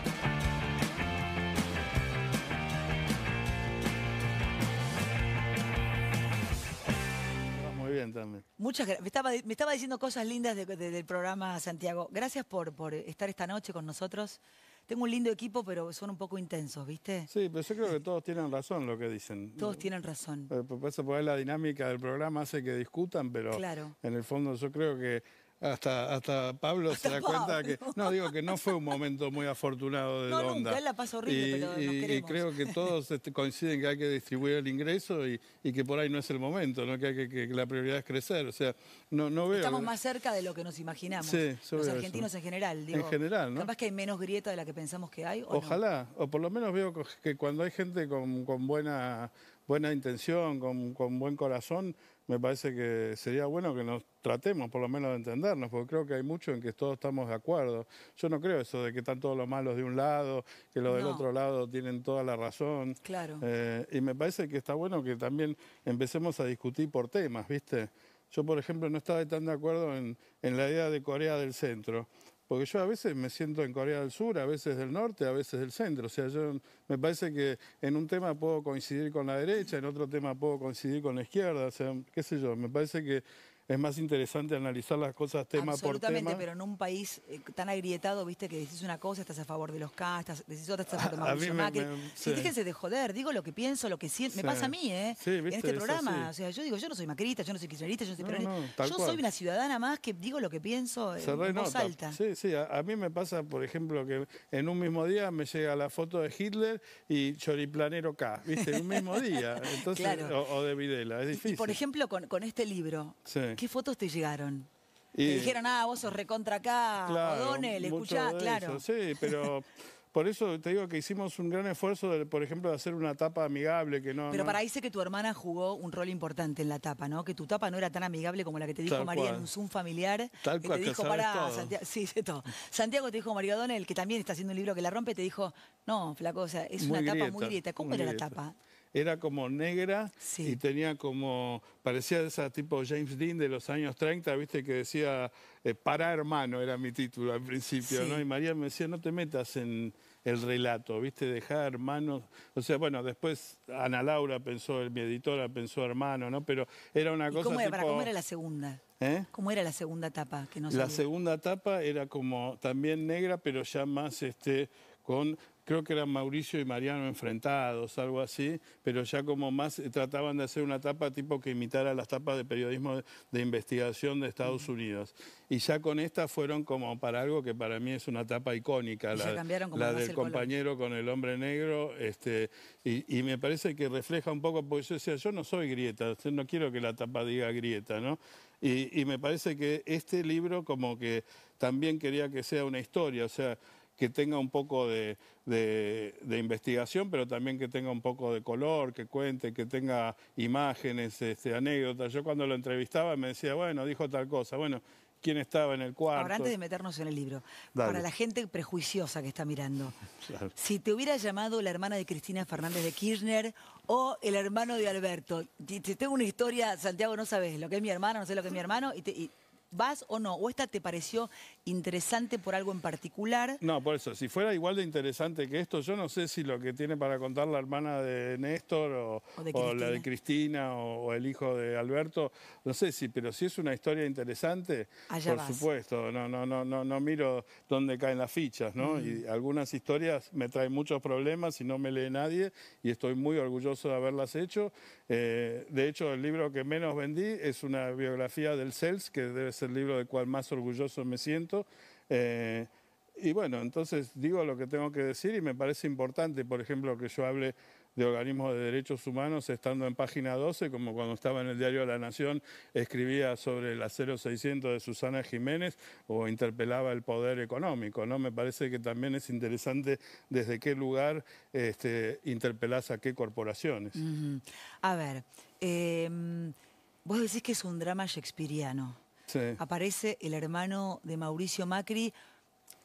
Muchas gracias. Me estaba, me estaba diciendo cosas lindas de- de- del programa, Santiago. Gracias por, por estar esta noche con nosotros. Tengo un lindo equipo, pero son un poco intensos, ¿viste? Sí, pero yo creo que todos tienen razón lo que dicen. Todos tienen razón. Eh, Por eso por la dinámica del programa hace que discutan, pero Claro. en el fondo yo creo que hasta, hasta Pablo se da cuenta que... No, digo que no fue un momento muy afortunado de No, Donda. nunca, él la pasa horrible, y, pero nos y- y queremos. creo que todos este, coinciden que hay que distribuir el ingreso y, y que por ahí no es el momento, ¿no? que, hay que, que la prioridad es crecer. O sea, no, no veo... Estamos más cerca de lo que nos imaginamos. Sí, Los argentinos eso. en general. En Digo, general, ¿no? Capaz que hay menos grieta de la que pensamos que hay. ¿o no? Ojalá, o por lo menos veo que cuando hay gente con, con buena, buena intención, con, con buen corazón, me parece que sería bueno que nos tratemos por lo menos de entendernos, porque creo que hay mucho en que todos estamos de acuerdo. Yo no creo eso de que están todos los malos de un lado, que los del otro lado tienen toda la razón. Claro. Eh, y me parece que está bueno que también empecemos a discutir por temas, ¿viste? Yo, por ejemplo, no estaba tan de acuerdo en, en la idea de Corea del Centro, porque yo a veces me siento en Corea del Sur, a veces del norte, a veces del centro. O sea, yo me parece que en un tema puedo coincidir con la derecha, en otro tema puedo coincidir con la izquierda. O sea, qué sé yo, me parece que es más interesante analizar las cosas tema por Absolutamente, tema. pero en un país eh, tan agrietado, viste, que decís una cosa, estás a favor de los K, estás, decís otra, estás a favor de A- a Mauricio me- Macri. me- Sí, déjense de joder, digo lo que pienso, lo que siento. Me Sí. pasa a mí, ¿eh? Sí, en este es programa. O sea, yo digo, yo no soy macrista, yo no soy kirchnerista, yo no soy peronista. no, yo cual. soy una ciudadana más que digo lo que pienso en voz alta. Sí, sí, a, a mí me pasa, por ejemplo, que en un mismo día me llega la foto de Hitler y Choriplanero K, ¿viste? En un mismo día. Entonces, Claro. o, o de Videla, es Y difícil. por ejemplo, con, con este libro, Sí. ¿Qué fotos te llegaron? Y- Te dijeron, ah, vos sos recontra acá, Claro, O'Donnell, escuchá, claro. eso, Sí, pero por eso te digo que hicimos un gran esfuerzo, de, por ejemplo, de hacer una tapa amigable que no... Pero no- para ahí sé que tu hermana jugó un rol importante en la tapa, ¿no? Que tu tapa no era tan amigable como la que te dijo Tal María cual. en un Zoom familiar. Tal que cual, te que dijo, para todo". Santiago, sí, sé todo. Santiago te dijo María O'Donnell, que también está haciendo un libro que la rompe, te dijo, no, flaco, o sea, es Muy una tapa muy grieta. ¿Cómo muy era grieta. la tapa? Era como negra y tenía como, parecía de esa tipo James Dean de los años 30, viste, que decía, eh, para hermano era mi título al principio, Sí. ¿no? Y María me decía, no te metas en el relato, viste, dejar hermanos. O sea, bueno, después Ana Laura pensó, mi editora pensó hermano, ¿no? Pero era una ¿Y cosa cómo era, para, cómo era la segunda? ¿Eh? ¿Cómo era la segunda tapa? Que no la segunda tapa era como también negra, pero ya más este con creo que eran Mauricio y Mariano enfrentados, algo así, pero ya como más eh, trataban de hacer una tapa tipo que imitara las tapas de periodismo de, investigación de Estados Unidos. Y ya con esta fueron como para algo que para mí es una tapa icónica, la, cambiaron como la del el color. compañero con el hombre negro, este, y, y me parece que refleja un poco, porque yo decía, yo no soy grieta, no quiero que la tapa diga grieta, ¿no? Y, y me parece que este libro como que también quería que sea una historia, o sea, que tenga un poco de, de- de investigación, pero también que tenga un poco de color, que cuente, que tenga imágenes, este, anécdotas. Yo cuando lo entrevistaba me decía, bueno, dijo tal cosa, bueno, ¿quién estaba en el cuarto? Ahora, antes de meternos en el libro, Dale. para la gente prejuiciosa que está mirando, Claro. si te hubiera llamado la hermana de Cristina Fernández de Kirchner o el hermano de Alberto, te tengo una historia, Santiago, no sabes lo que es mi hermano, no sé lo que es mi hermano, y, te- y ¿vas o no? ¿O esta te pareció interesante por algo en particular? No, por eso, si fuera igual de interesante que esto, yo no sé si lo que tiene para contar la hermana de Néstor o, O de o la de Cristina o, o el hijo de Alberto, no sé si, pero si es una historia interesante, Allá por vas. supuesto, no, no, no, no, no miro dónde caen las fichas, ¿no? Mm. Y algunas historias me traen muchos problemas y no me lee nadie y estoy muy orgulloso de haberlas hecho. Eh, de hecho, el libro que menos vendí es una biografía del CELS, que debe ser el libro del cual más orgulloso me siento. Eh, y bueno, entonces digo lo que tengo que decir y me parece importante, por ejemplo, que yo hable de organismos de derechos humanos estando en página 12, como cuando estaba en el diario La Nación, escribía sobre la 0600 de Susana Jiménez o interpelaba el poder económico, ¿no? Me parece que también es interesante desde qué lugar este, interpelás a qué corporaciones. Ujú. A ver, eh, vos decís que es un drama shakespeariano. Sí. Aparece el hermano de Mauricio Macri.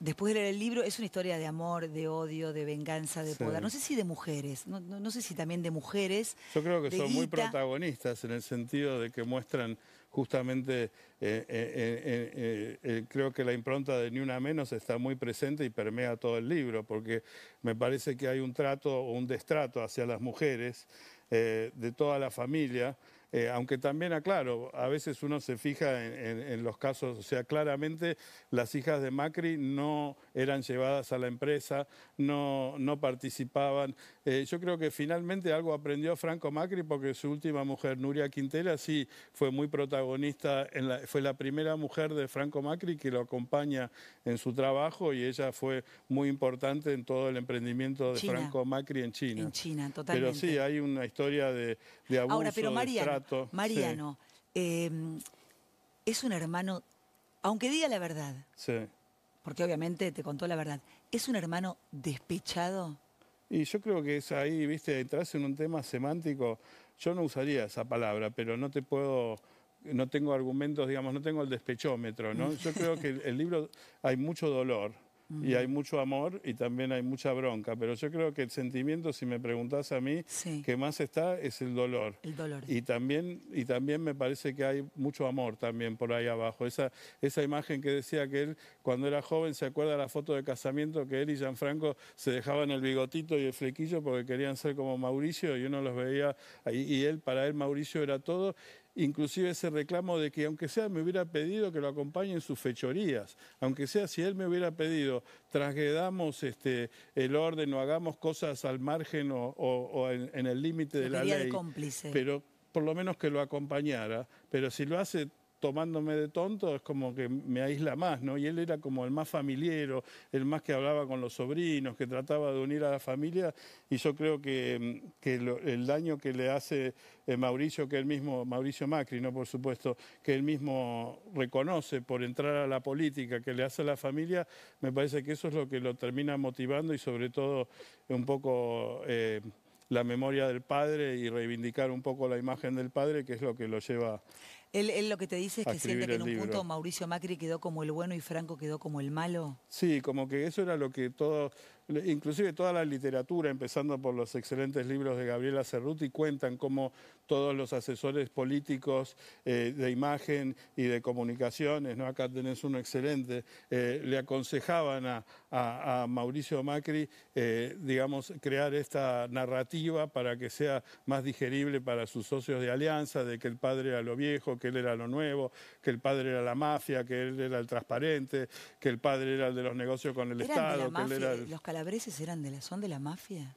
Después de leer el libro, es una historia de amor, de odio, de venganza, de Sí. poder. No sé si de mujeres, no, no- no sé si también de mujeres. Yo creo que son muy protagonistas en el sentido de que muestran justamente, eh, eh, eh, creo que la impronta de Ni Una Menos está muy presente y permea todo el libro, porque me parece que hay un trato o un destrato hacia las mujeres de toda la familia. Eh, aunque también aclaro, a veces uno se fija en, en- en los casos, o sea, claramente las hijas de Macri no eran llevadas a la empresa, no, no participaban. Eh, yo creo que finalmente algo aprendió Franco Macri porque su última mujer, Nuria Quintela, sí fue muy protagonista, en la- fue la primera mujer de Franco Macri que lo acompaña en su trabajo y ella fue muy importante en todo el emprendimiento de China. Franco Macri en China. En China, totalmente. Pero sí, hay una historia de, de abuso, Ahora, pero Mariano. Sí, eh, es un hermano, aunque diga la verdad, sí. porque obviamente te contó la verdad, ¿es un hermano despechado? Y yo creo que es ahí, viste, entras en un tema semántico. Yo no usaría esa palabra, pero no te puedo, no tengo argumentos, digamos, no tengo el despechómetro, ¿no? Yo creo que el, el libro hay mucho dolor y hay mucho amor y también hay mucha bronca, pero yo creo que el sentimiento, si me preguntás a mí, que más está es el dolor. El dolor. Y también, y también me parece que hay mucho amor también por ahí abajo. Esa, esa imagen que decía que él, cuando era joven, se acuerda la foto de casamiento que él y Gianfranco se dejaban el bigotito y el flequillo porque querían ser como Mauricio y uno los veía ahí. Y él, para él, Mauricio era todo. Inclusive ese reclamo de que aunque sea me hubiera pedido que lo acompañe en sus fechorías, aunque sea si él me hubiera pedido transgredamos este, el orden o hagamos cosas al margen o, o- o en, en el límite de la quería de ley, cómplice. pero por lo menos que lo acompañara. Pero si lo hace tomándome de tonto es como que me aísla más, ¿no? Y él era como el más familiero, el más que hablaba con los sobrinos, que trataba de unir a la familia y yo creo que, mm, que el daño que le hace eh, Mauricio, que él mismo, Mauricio Macri, ¿no? Por supuesto, que él mismo reconoce por entrar a la política, que le hace a la familia, me parece que eso es lo que lo termina motivando y sobre todo un poco... eh, la memoria del padre y reivindicar un poco la imagen del padre, que es lo que lo lleva Él, él lo que te dice es que siente que en un punto. Mauricio Macri quedó como el bueno y Franco quedó como el malo. Sí, como que eso era lo que todo, inclusive toda la literatura, empezando por los excelentes libros de Gabriela Cerruti, cuentan cómo todos los asesores políticos eh, de imagen y de comunicaciones, ¿no? acá tenés uno excelente, eh, le aconsejaban a, a- a Mauricio Macri, eh, digamos, crear esta narrativa para que sea más digerible para sus socios de alianza, de que el padre era lo viejo, que él era lo nuevo, que el padre era la mafia, que él era el transparente, que el padre era el de los negocios con el ¿Eran de Estado, que él era el- ¿Los calabreses eran de la, son de la mafia?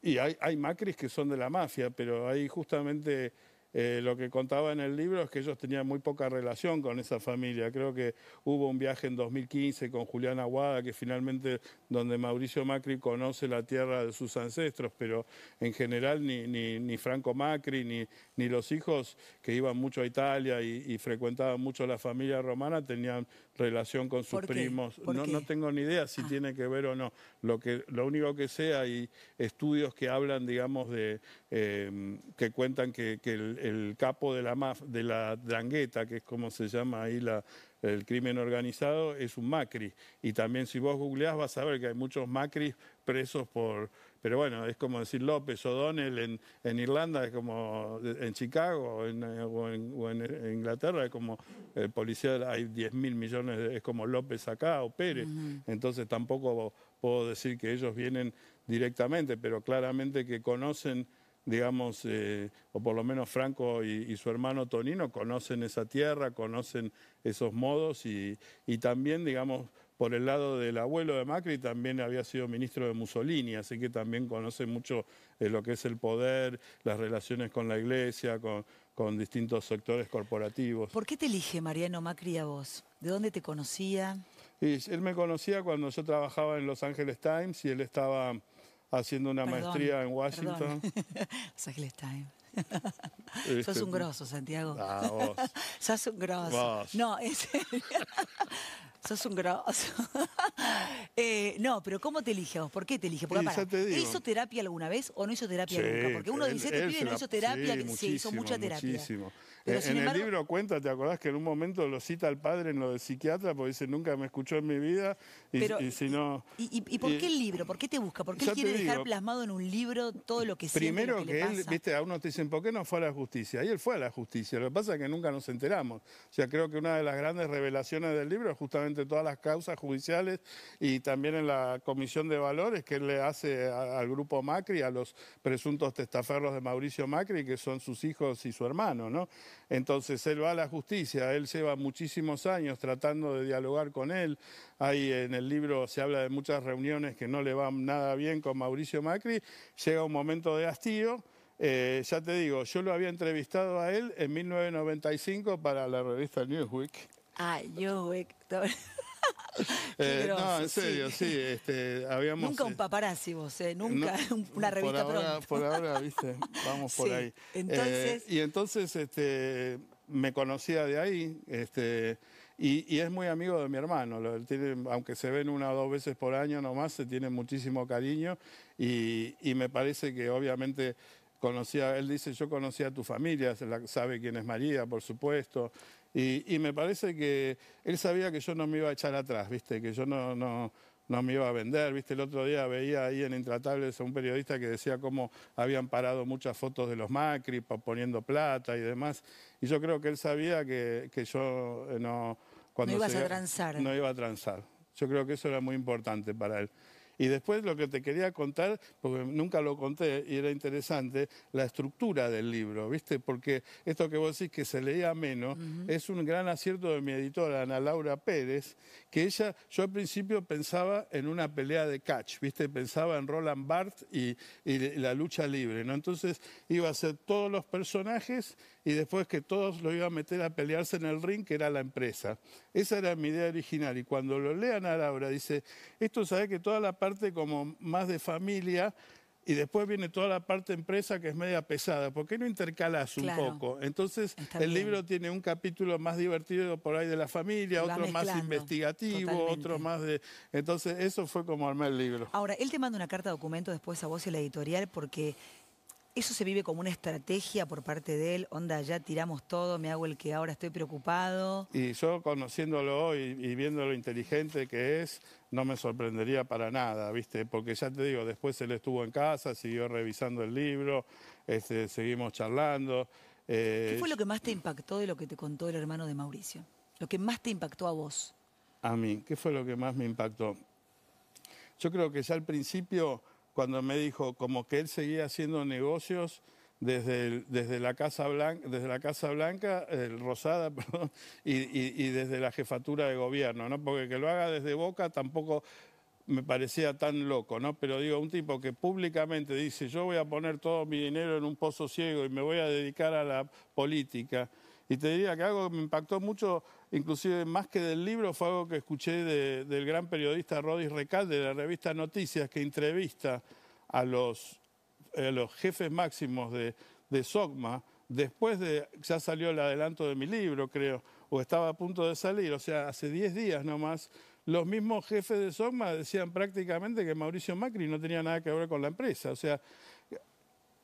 Y hay, hay macris que son de la mafia, pero ahí justamente eh, lo que contaba en el libro es que ellos tenían muy poca relación con esa familia. Creo que hubo un viaje en 2015 con Julián Aguada, que finalmente donde Mauricio Macri conoce la tierra de sus ancestros, pero en general ni, ni, ni Franco Macri ni, ni los hijos que iban mucho a Italia y frecuentaban mucho la familia romana tenían relación con sus primos. ¿Por No, no tengo ni idea si tiene que ver o no. Lo, que, lo único que sé, hay estudios que hablan, digamos, de eh, que cuentan que, que el, el capo de la, maf- de la drangueta, que es como se llama ahí la, el crimen organizado, es un Macri. Y también si vos googleás vas a ver que hay muchos Macri presos por... Pero bueno, es como decir López O'Donnell en, en Irlanda, es como en Chicago o en, o en- o en Inglaterra, es como el policía, hay 10 mil millones, de- es como López acá o Pérez. Entonces tampoco puedo decir que ellos vienen directamente, pero claramente que conocen, digamos, eh, o por lo menos Franco y, y su hermano Tonino conocen esa tierra, conocen esos modos y, y también, digamos, por el lado del abuelo de Macri también había sido ministro de Mussolini, así que también conoce mucho de lo que es el poder, las relaciones con la iglesia, con, con distintos sectores corporativos. ¿Por qué te elige Mariano Macri a vos? ¿De dónde te conocía? Y él me conocía cuando yo trabajaba en Los Angeles Times y él estaba haciendo una Perdón, maestría en Washington. Los Ángeles Times. Este, Sos un grosso, Santiago. Ah, vos. Sos un grosso. Vos. No, serio. Sos un grosso. Eh, no, pero ¿cómo te elige a vos? ¿Por qué te elige? Porque te digo. ¿hizo terapia alguna vez o no hizo terapia Sí, nunca? Porque uno dice, este pibe no hizo terapia, sí, se hizo mucha terapia. muchísimo. Pero, Eh, en embargo- el libro cuenta, ¿te acordás que en un momento lo cita al padre en lo del psiquiatra? Porque dice, nunca me escuchó en mi vida. Y, Pero- y si no... ¿Y, y- y por qué el libro? ¿Por qué te busca? ¿Por qué él quiere dejar digo. plasmado en un libro todo lo que siente, Primero lo que, que, le él, viste, a uno te dicen, ¿por qué no fue a la justicia? Y él fue a la justicia. Lo que pasa es que nunca nos enteramos. O sea, creo que una de las grandes revelaciones del libro es justamente todas las causas judiciales y también en la comisión de valores que él le hace a- al grupo Macri, a los presuntos testaferros de Mauricio Macri, que son sus hijos y su hermano, ¿no? Entonces él va a la justicia, él lleva muchísimos años tratando de dialogar con él. Ahí en el libro se habla de muchas reuniones que no le van nada bien con Mauricio Macri. Llega un momento de hastío. Eh, ya te digo, yo lo había entrevistado a él en 1995 para la revista Newsweek. Ay, yo, güey. Eh, no, en serio, sí. este, habíamos, Nunca un eh, paparazzi vos, ¿eh? Nunca no, una revista por ahora, pronto. Por ahora, viste, vamos por ahí. entonces- Eh, y entonces este, me conocía de ahí, este, y, y es muy amigo de mi hermano. lo- tiene- aunque se ven una o dos veces por año nomás, se tiene muchísimo cariño, y, y me parece que obviamente conocía, él dice, yo conocía a tu familia, sabe quién es María, por supuesto. Y, y me parece que él sabía que yo no me iba a echar atrás, ¿viste? Que yo no, no, no me iba a vender, ¿viste? El otro día veía ahí en Intratables a un periodista que decía cómo habían parado muchas fotos de los Macri poniendo plata y demás. Y yo creo que él sabía que, que yo eh, no... No ibas a se- transar. No iba a transar. Yo creo que eso era muy importante para él. Y después lo que te quería contar, porque nunca lo conté y era interesante, la estructura del libro, ¿viste? Porque esto que vos decís que se leía menos, es un gran acierto de mi editora, Ana Laura Pérez, que ella, yo al principio pensaba en una pelea de catch, ¿viste? Pensaba en Roland Barthes y, y la lucha libre, ¿no? Entonces iba a ser todos los personajes y después que todos lo iba a meter a pelearse en el ring, que era la empresa. Esa era mi idea original. Y cuando lo lean a Laura, dice, esto sabe que toda la parte como más de familia y después viene toda la parte empresa que es media pesada. ¿Por qué no intercalas un Claro. poco? Entonces, el libro tiene un capítulo más divertido por ahí de la familia, otro más investigativo, totalmente. otro más de... Entonces, eso fue como armé el libro. Ahora, él te manda una carta documento después a vos y a la editorial porque eso se vive como una estrategia por parte de él. Onda, ya tiramos todo, me hago el que ahora estoy preocupado. Y yo conociéndolo hoy y viendo lo inteligente que es, no me sorprendería para nada, ¿viste? Porque ya te digo, después él estuvo en casa, siguió revisando el libro, este, seguimos charlando. eh, ¿Qué fue lo que más te impactó de lo que te contó el hermano de Mauricio? Lo que más te impactó a vos. A mí, ¿qué fue lo que más me impactó? Yo creo que ya al principio, cuando me dijo como que él seguía haciendo negocios, desde, el- desde, la, Casa Blanca, desde la Casa Blanca, el Rosada, y- y desde la jefatura de gobierno, ¿no? Porque que lo haga desde Boca tampoco me parecía tan loco, ¿no? Pero digo, un tipo que públicamente dice, yo voy a poner todo mi dinero en un pozo ciego y me voy a dedicar a la política. Y te diría que algo que me impactó mucho, inclusive más que del libro, fue algo que escuché de- del gran periodista Rodis Recal de la revista Noticias, que entrevista a los, los jefes máximos de, de después de, ya salió el adelanto de mi libro, creo, o estaba a punto de salir, o sea, hace 10 días nomás, los mismos jefes de SOCMA decían prácticamente que Mauricio Macri no tenía nada que ver con la empresa. O sea,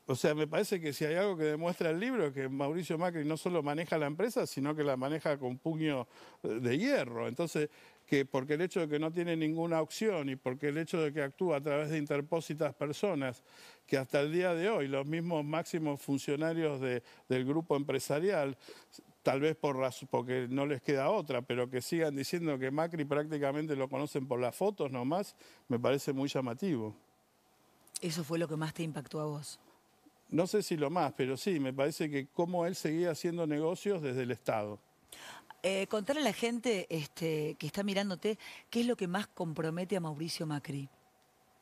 o sea, me parece que si hay algo que demuestra el libro que Mauricio Macri no solo maneja la empresa, sino que la maneja con puño de hierro. Entonces, que porque el hecho de que no tiene ninguna opción y porque el hecho de que actúa a través de interpósitas personas, que hasta el día de hoy los mismos máximos funcionarios de- del grupo empresarial, tal vez por porque no les queda otra, pero que sigan diciendo que Macri prácticamente lo conocen por las fotos nomás, me parece muy llamativo. Eso fue lo que más te impactó a vos. No sé si lo más, pero sí, me parece que cómo él seguía haciendo negocios desde el Estado. Eh, contarle a la gente este, que está mirándote qué es lo que más compromete a Mauricio Macri.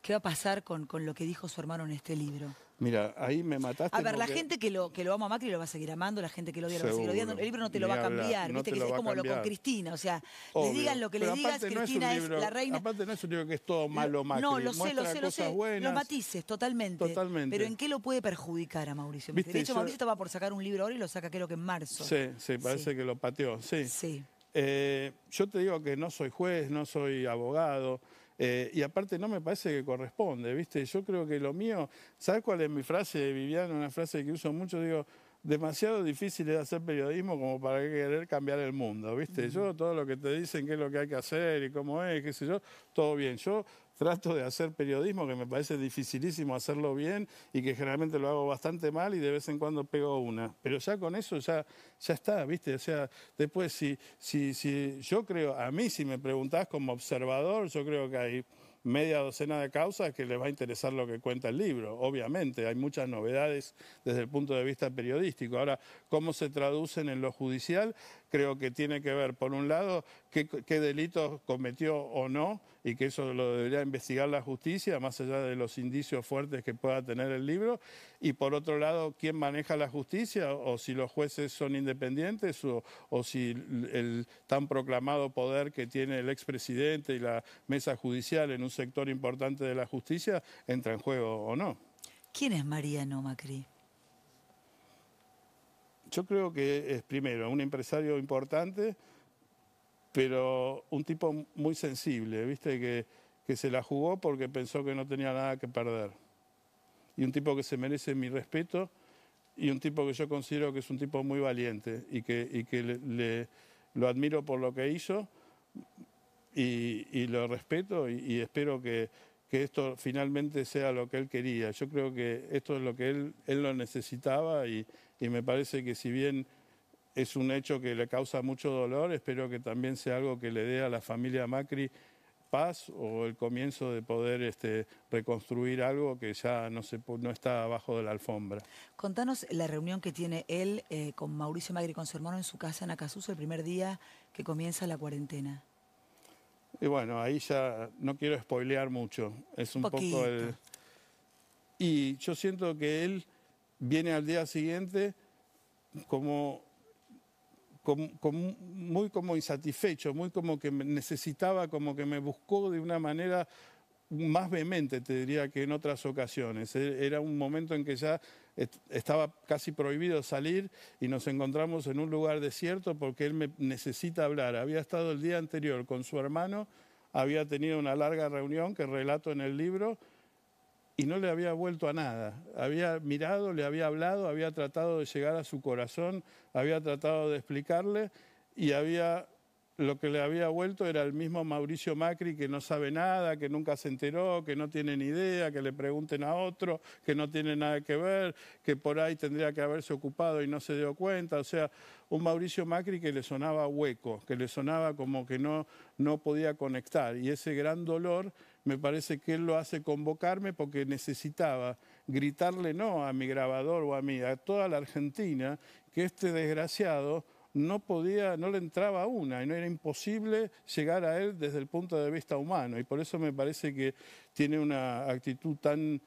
¿Qué va a pasar con, con lo que dijo su hermano en este libro? Mira, ahí me mataste. A ver, la porque- gente que lo, que lo ama a Macri lo va a seguir amando, la gente que lo odia lo va a seguir odiando. El libro no te lo va a cambiar, no viste te que es como lo con. Cristina. O sea, Obvio. les digan lo que les digas, no es Cristina es, la reina. Aparte no es un libro que es todo malo Macri. No, lo sé, lo sé, lo sé. buenas. Los matices, totalmente. Totalmente. Pero ¿en qué lo puede perjudicar a Mauricio? Viste, De hecho, yo- Mauricio estaba por sacar un libro ahora y lo saca creo que en marzo. Sí, sí, parece que lo pateó, sí. Eh, yo te digo que no soy juez, no soy abogado, eh, y aparte no me parece que corresponde, ¿viste? Yo creo que lo mío, ¿sabes cuál es mi frase Viviana? Una frase que uso mucho, digo, demasiado difícil es hacer periodismo como para querer cambiar el mundo, ¿viste? Yo todo lo que te dicen qué es lo que hay que hacer y cómo es, qué sé yo, todo bien. Yo trato de hacer periodismo que me parece dificilísimo hacerlo bien y que generalmente lo hago bastante mal y de vez en cuando pego una. Pero ya con eso ya, ya está, ¿viste? O sea, después si, si, si yo creo, a mí si me preguntás como observador, yo creo que hay media docena de causas que les va a interesar lo que cuenta el libro. Obviamente, hay muchas novedades desde el punto de vista periodístico. Ahora, cómo se traducen en lo judicial, creo que tiene que ver, por un lado, qué, delitos cometió o no, y que eso lo debería investigar la justicia, más allá de los indicios fuertes que pueda tener el libro, y por otro lado, quién maneja la justicia, o si los jueces son independientes, o, o si el tan proclamado poder que tiene el expresidente y la mesa judicial en un sector importante de la justicia entra en juego o no. ¿Quién es Mariano Macri? Yo creo que es primero un empresario importante, pero un tipo muy sensible, ¿viste? Que, que se la jugó porque pensó que no tenía nada que perder. Y un tipo que se merece mi respeto y un tipo que yo considero que es un tipo muy valiente y que, y que le, le- lo admiro por lo que hizo y, y lo respeto y, y espero que, que esto finalmente sea lo que él quería. Yo creo que esto es lo que él, él lo necesitaba y, y me parece que si bien es un hecho que le causa mucho dolor, espero que también sea algo que le dé a la familia Macri paz o el comienzo de poder este, reconstruir algo que ya no, se, no está abajo de la alfombra. Contanos la reunión que tiene él eh, con Mauricio Macri, con su hermano en su casa en Acasuso, el primer día que comienza la cuarentena. Y bueno, ahí ya no quiero spoilear mucho. Es un poco el. Y yo siento que él viene al día siguiente como, como- como muy como insatisfecho, muy como que necesitaba, como que me buscó de una manera más vehemente, te diría, que en otras ocasiones. E- Era un momento en que ya est- estaba casi prohibido salir y nos encontramos en un lugar desierto porque él me necesita hablar. Había estado el día anterior con su hermano, había tenido una larga reunión que relato en el libro y no le había vuelto a nada. Había mirado, le había hablado, había tratado de llegar a su corazón, había tratado de explicarle y había lo que le había vuelto era el mismo Mauricio Macri que no sabe nada, que nunca se enteró, que no tiene ni idea, que le pregunten a otro, que no tiene nada que ver, que por ahí tendría que haberse ocupado y no se dio cuenta. O sea, un Mauricio Macri que le sonaba hueco, que le sonaba como que no, no podía conectar. Y ese gran dolor me parece que él lo hace convocarme porque necesitaba gritarle no a mi grabador o a mí, a toda la Argentina, que este desgraciado no podía, no le entraba una y no era imposible llegar a él desde el punto de vista humano. Y por eso me parece que tiene una actitud tan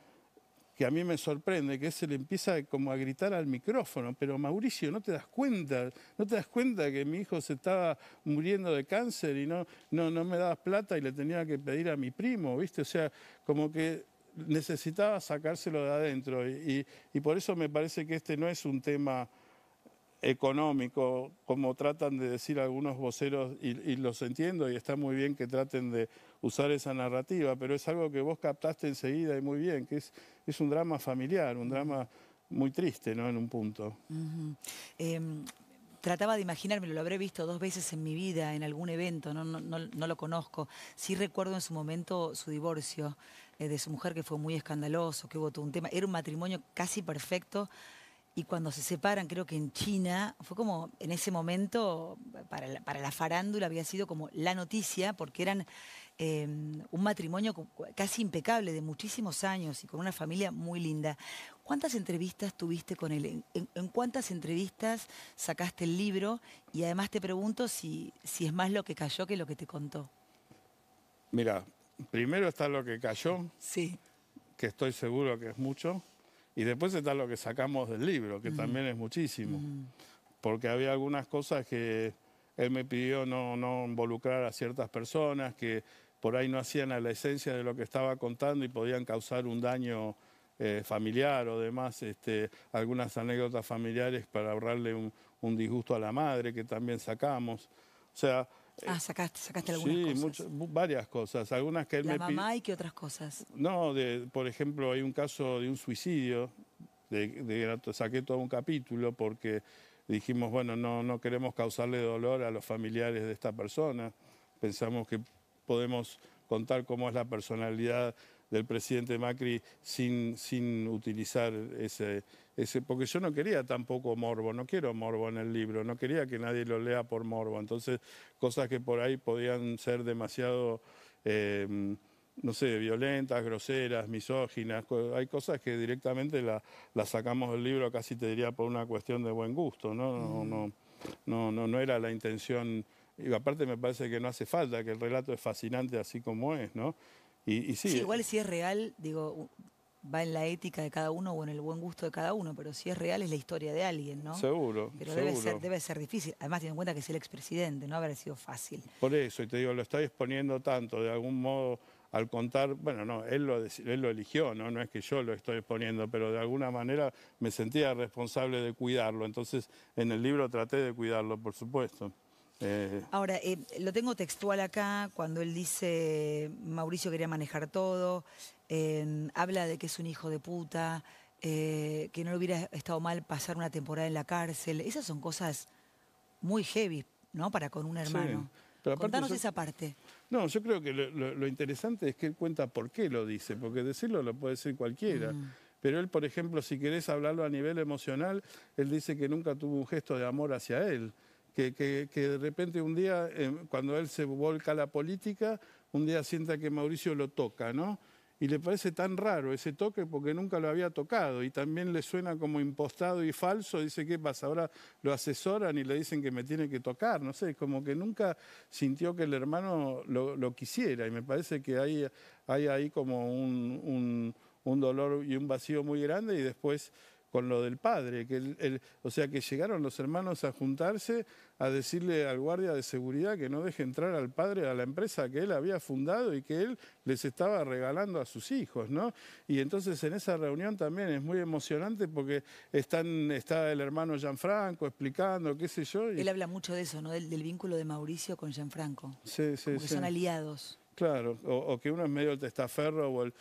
que a mí me sorprende, que se le empieza como a gritar al micrófono, pero Mauricio, ¿no te das cuenta? ¿No te das cuenta que mi hijo se estaba muriendo de cáncer y no, no, no me dabas plata y le tenía que pedir a mi primo, ¿viste? O sea, como que necesitaba sacárselo de adentro y, y por eso me parece que este no es un tema económico, como tratan de decir algunos voceros, y, y, los entiendo, y está muy bien que traten de usar esa narrativa, pero es algo que vos captaste enseguida y muy bien, que es, es un drama familiar, un drama muy triste, ¿no? En un punto. Uh -huh. eh, trataba de imaginarme, lo habré visto dos veces en mi vida, en algún evento, no, no, no, no lo conozco. Sí recuerdo en su momento su divorcio eh, de su mujer, que fue muy escandaloso, que hubo todo un tema. Era un matrimonio casi perfecto, y cuando se separan, creo que en China, fue como en ese momento, para la, para la farándula había sido como la noticia, porque eran eh, un matrimonio casi impecable de muchísimos años y con una familia muy linda. ¿Cuántas entrevistas tuviste con él? ¿En, en, en cuántas entrevistas sacaste el libro? Y además te pregunto si, si es más lo que cayó que lo que te contó. Mira, primero está lo que cayó, sí. que estoy seguro que es mucho. Y después está lo que sacamos del libro, que también es muchísimo. Porque había algunas cosas que él me pidió no, no, involucrar a ciertas personas que por ahí no hacían a la esencia de lo que estaba contando y podían causar un daño eh, familiar o demás, este, algunas anécdotas familiares para ahorrarle un, un, disgusto a la madre que también sacamos. O sea... Ah, sacaste, sacaste algunas sí, cosas. Muchas, varias cosas. Algunas que él la me mamá y qué otras cosas. No, de, por ejemplo, hay un caso de un suicidio, de, de, saqué todo un capítulo porque dijimos, bueno, no, no queremos causarle dolor a los familiares de esta persona. Pensamos que podemos contar cómo es la personalidad del presidente Macri sin, sin utilizar ese, ese, porque yo no quería tampoco morbo, no quiero morbo en el libro, no quería que nadie lo lea por morbo, entonces cosas que por ahí podían ser demasiado, eh, no sé, violentas, groseras, misóginas, hay cosas que directamente las la sacamos del libro, casi te diría por una cuestión de buen gusto, ¿no? No, no, no, no, no era la intención, y aparte me parece que no hace falta, que el relato es fascinante así como es, ¿no? Y, y sí, sí, igual si es real, digo, va en la ética de cada uno o en el buen gusto de cada uno, pero si es real es la historia de alguien, ¿no? Seguro. Pero seguro. Debe, ser, debe ser difícil. Además, teniendo en cuenta que es el expresidente, no habrá sido fácil. Por eso, y te digo, lo está exponiendo tanto, de algún modo, al contar, bueno, no, él lo, él lo eligió, ¿no? No es que yo lo estoy exponiendo, pero de alguna manera me sentía responsable de cuidarlo. Entonces, en el libro traté de cuidarlo, por supuesto. Eh... Ahora, eh, lo tengo textual acá, cuando él dice Mauricio quería manejar todo, eh, habla de que es un hijo de puta, eh, que no le hubiera estado mal pasar una temporada en la cárcel. Esas son cosas muy heavy, ¿no? Para con un hermano. Sí. Pero Contanos yo, esa parte. No, yo creo que lo, lo, lo, interesante es que él cuenta por qué lo dice, porque decirlo lo puede decir cualquiera. Mm. Pero él, por ejemplo, si querés hablarlo a nivel emocional, él dice que nunca tuvo un gesto de amor hacia él. Que, que, que, de repente un día, eh, cuando él se volca a la política, un día sienta que Mauricio lo toca, ¿no? Y le parece tan raro ese toque porque nunca lo había tocado y también le suena como impostado y falso. Dice, ¿qué pasa? Ahora lo asesoran y le dicen que me tiene que tocar. No sé, como que nunca sintió que el hermano lo, quisiera y me parece que hay, hay ahí como un, un, un dolor y un vacío muy grande y después con lo del padre, que el, el, o sea que llegaron los hermanos a juntarse a decirle al guardia de seguridad que no deje entrar al padre a la empresa que él había fundado y que él les estaba regalando a sus hijos, ¿no? Y entonces en esa reunión también es muy emocionante porque están, está el hermano Gianfranco explicando, qué sé yo. Y... Él habla mucho de eso, ¿no? Del, del vínculo de Mauricio con Gianfranco. Sí, sí, Como sí. que son aliados. Claro, o, o, que uno es medio el testaferro o el,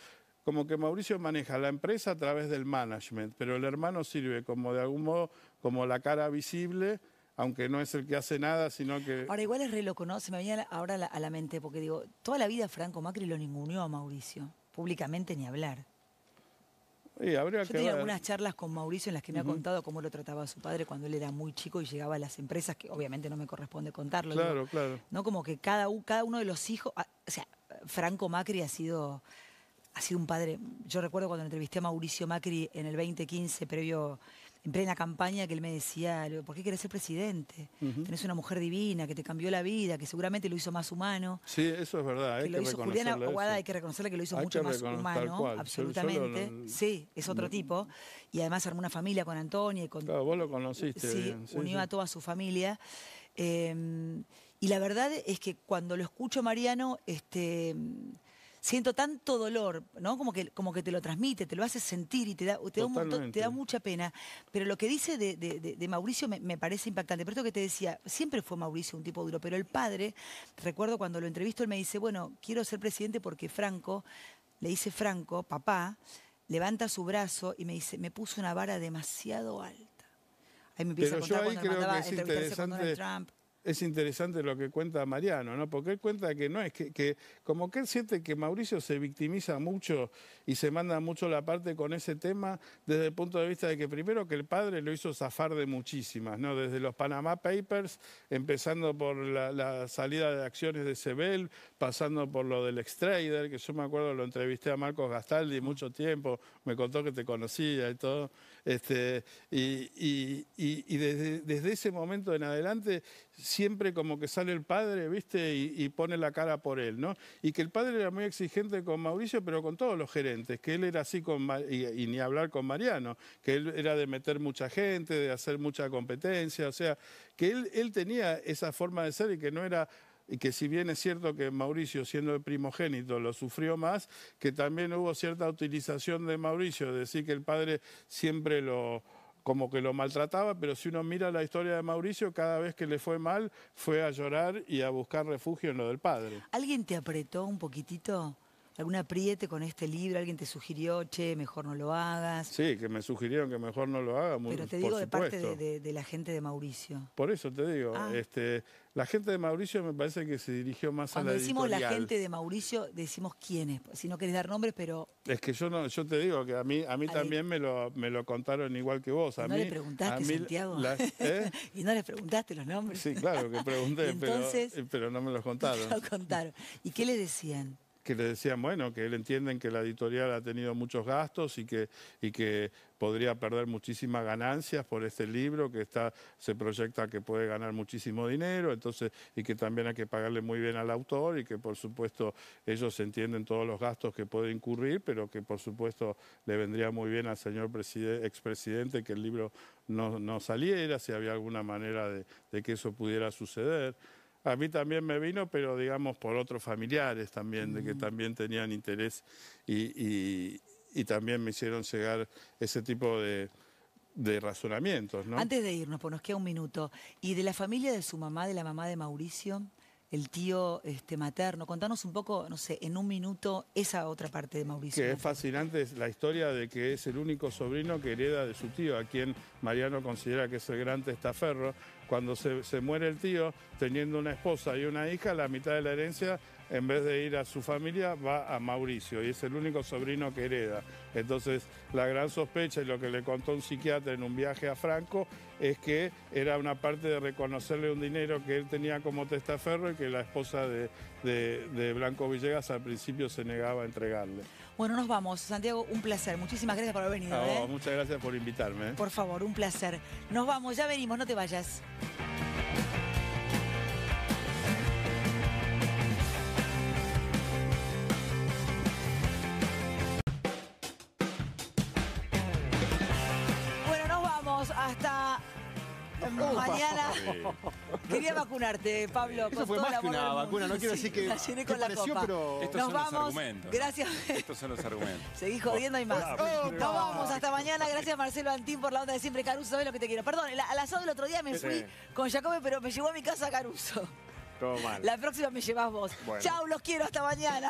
como que Mauricio maneja la empresa a través del management, pero el hermano sirve como de algún modo como la cara visible, aunque no es el que hace nada, sino que... Ahora igual es re loco, ¿no? Se me viene ahora a la, a la mente, porque digo, toda la vida Franco Macri lo ninguneó a Mauricio, públicamente ni hablar. Sí, habría Yo que tenía ver. algunas charlas con Mauricio en las que me ha contado cómo lo trataba su padre cuando él era muy chico y llegaba a las empresas, que obviamente no me corresponde contarlo. digo, Claro, claro. ¿no? Como que cada uno de los hijos, ah, o sea, Franco Macri ha sido ha sido un padre. Yo recuerdo cuando entrevisté a Mauricio Macri en el 2015, previo, en plena campaña, que él me decía, ¿por qué querés ser presidente? Ujú. Tenés una mujer divina que te cambió la vida, que seguramente lo hizo más humano. Sí, eso es verdad. Que hay lo que hizo Juliana Aguada, hay que reconocerle que lo hizo Hay mucho más humano, absolutamente. lo- sí, es otro no- tipo. Y además armó una familia con Antonia y con Claro, vos lo conociste sí, bien, sí, unió sí. a toda su familia. Eh, y la verdad es que cuando lo escucho, Mariano, este, siento tanto dolor, ¿no? Como que, como que te lo transmite, te lo hace sentir y te da, te da, un montón- te da mucha pena. Pero lo que dice de, de- de- Mauricio me, me parece impactante. Pero esto que te decía, siempre fue Mauricio un tipo duro, pero el padre, recuerdo cuando lo entrevisto, él me dice, bueno, quiero ser presidente porque Franco, le dice Franco, papá, levanta su brazo y me dice, me puso una vara demasiado alta. Ahí me empieza Pero a yo contar ahí cuando creo mandaba que a es entrevistarse con Donald interesante, Trump. Es interesante lo que cuenta Mariano, ¿no? Porque él cuenta que no es que, como que él siente que Mauricio se victimiza mucho y se manda mucho la parte con ese tema desde el punto de vista de que primero que el padre lo hizo zafar de muchísimas, ¿no? Desde los Panama Papers, empezando por la, la salida de acciones de Sebel, pasando por lo del Extrader, que yo me acuerdo lo entrevisté a Marcos Gastaldi mucho tiempo, me contó que te conocía y todo. Este, y y- y- desde, desde ese momento en adelante, siempre como que sale el padre, ¿viste? Y, pone la cara por él, ¿no? Y que el padre era muy exigente con Mauricio, pero con todos los gerentes, que él era así con, y ni hablar con Mariano, que él era de meter mucha gente, de hacer mucha competencia, o sea, que él, él tenía esa forma de ser y que no era y que si bien es cierto que Mauricio, siendo el primogénito, lo sufrió más, que también hubo cierta utilización de Mauricio, de decir que el padre siempre lo como que lo maltrataba, pero si uno mira la historia de Mauricio, cada vez que le fue mal, fue a llorar y a buscar refugio en lo del padre. ¿Alguien te apretó un poquitito? ¿Algún apriete con este libro? ¿Alguien te sugirió, che, mejor no lo hagas? Sí, que me sugirieron que mejor no lo haga, muy, Pero te por digo de parte de, de- de la gente de Mauricio. Por eso te digo, Ah. este, la gente de Mauricio me parece que se dirigió más Cuando a la decimos la gente de Mauricio, decimos quiénes. Si no querés dar nombres, pero Es que yo no, yo te digo que a mí, a mí también me lo, me lo contaron igual que vos. A ¿no mí, le preguntaste, a mí Santiago? la- ¿eh? y no le preguntaste los nombres. Sí, claro que pregunté, entonces- pero, pero no me los contaron. Lo contaron. ¿Y qué le decían? Que le decían, bueno, que él entienden que la editorial ha tenido muchos gastos y que, y que podría perder muchísimas ganancias por este libro, que está, se proyecta que puede ganar muchísimo dinero, entonces, y que también hay que pagarle muy bien al autor y que por supuesto ellos entienden todos los gastos que puede incurrir, pero que por supuesto le vendría muy bien al señor preside- expresidente que el libro no, no saliera, si había alguna manera de que eso pudiera suceder. A mí también me vino, pero digamos por otros familiares también, de que también tenían interés y, y- y también me hicieron llegar ese tipo de, de razonamientos, ¿no? Antes de irnos, pues nos queda un minuto. ¿Y de la familia de su mamá, de la mamá de Mauricio? El tío este, materno. Contanos un poco, no sé, en un minuto, esa otra parte de Mauricio. Que es fascinante la historia de que es el único sobrino que hereda de su tío, a quien Mariano considera que es el gran testaferro. Cuando se, muere el tío, teniendo una esposa y una hija, la mitad de la herencia, en vez de ir a su familia, va a Mauricio y es el único sobrino que hereda. Entonces, la gran sospecha y lo que le contó un psiquiatra en un viaje a Franco es que era una parte de reconocerle un dinero que él tenía como testaferro y que la esposa de Blanco Villegas al principio se negaba a entregarle. Bueno, nos vamos. Santiago, un placer. Muchísimas gracias por haber venido. ¿eh? muchas gracias por invitarme. Por favor, un placer. Nos vamos, ya venimos, no te vayas. Mañana. Quería vacunarte, Pablo. Eso con fue más que una vacuna, no quiero decir que- la llené con la copa. pero- Estos Nos son los vamos. argumentos. Gracias. Estos son los argumentos. Seguí jodiendo y más. Oh, Nos vamos hasta mañana. Gracias Marcelo Antín por la onda de siempre. Caruso, ¿sabes lo que te quiero? Perdón, al asado del otro día me fui con Jacobe, pero me llevó a mi casa Caruso. Todo mal. La próxima me llevas vos. Bueno. Chau, los quiero. Hasta mañana.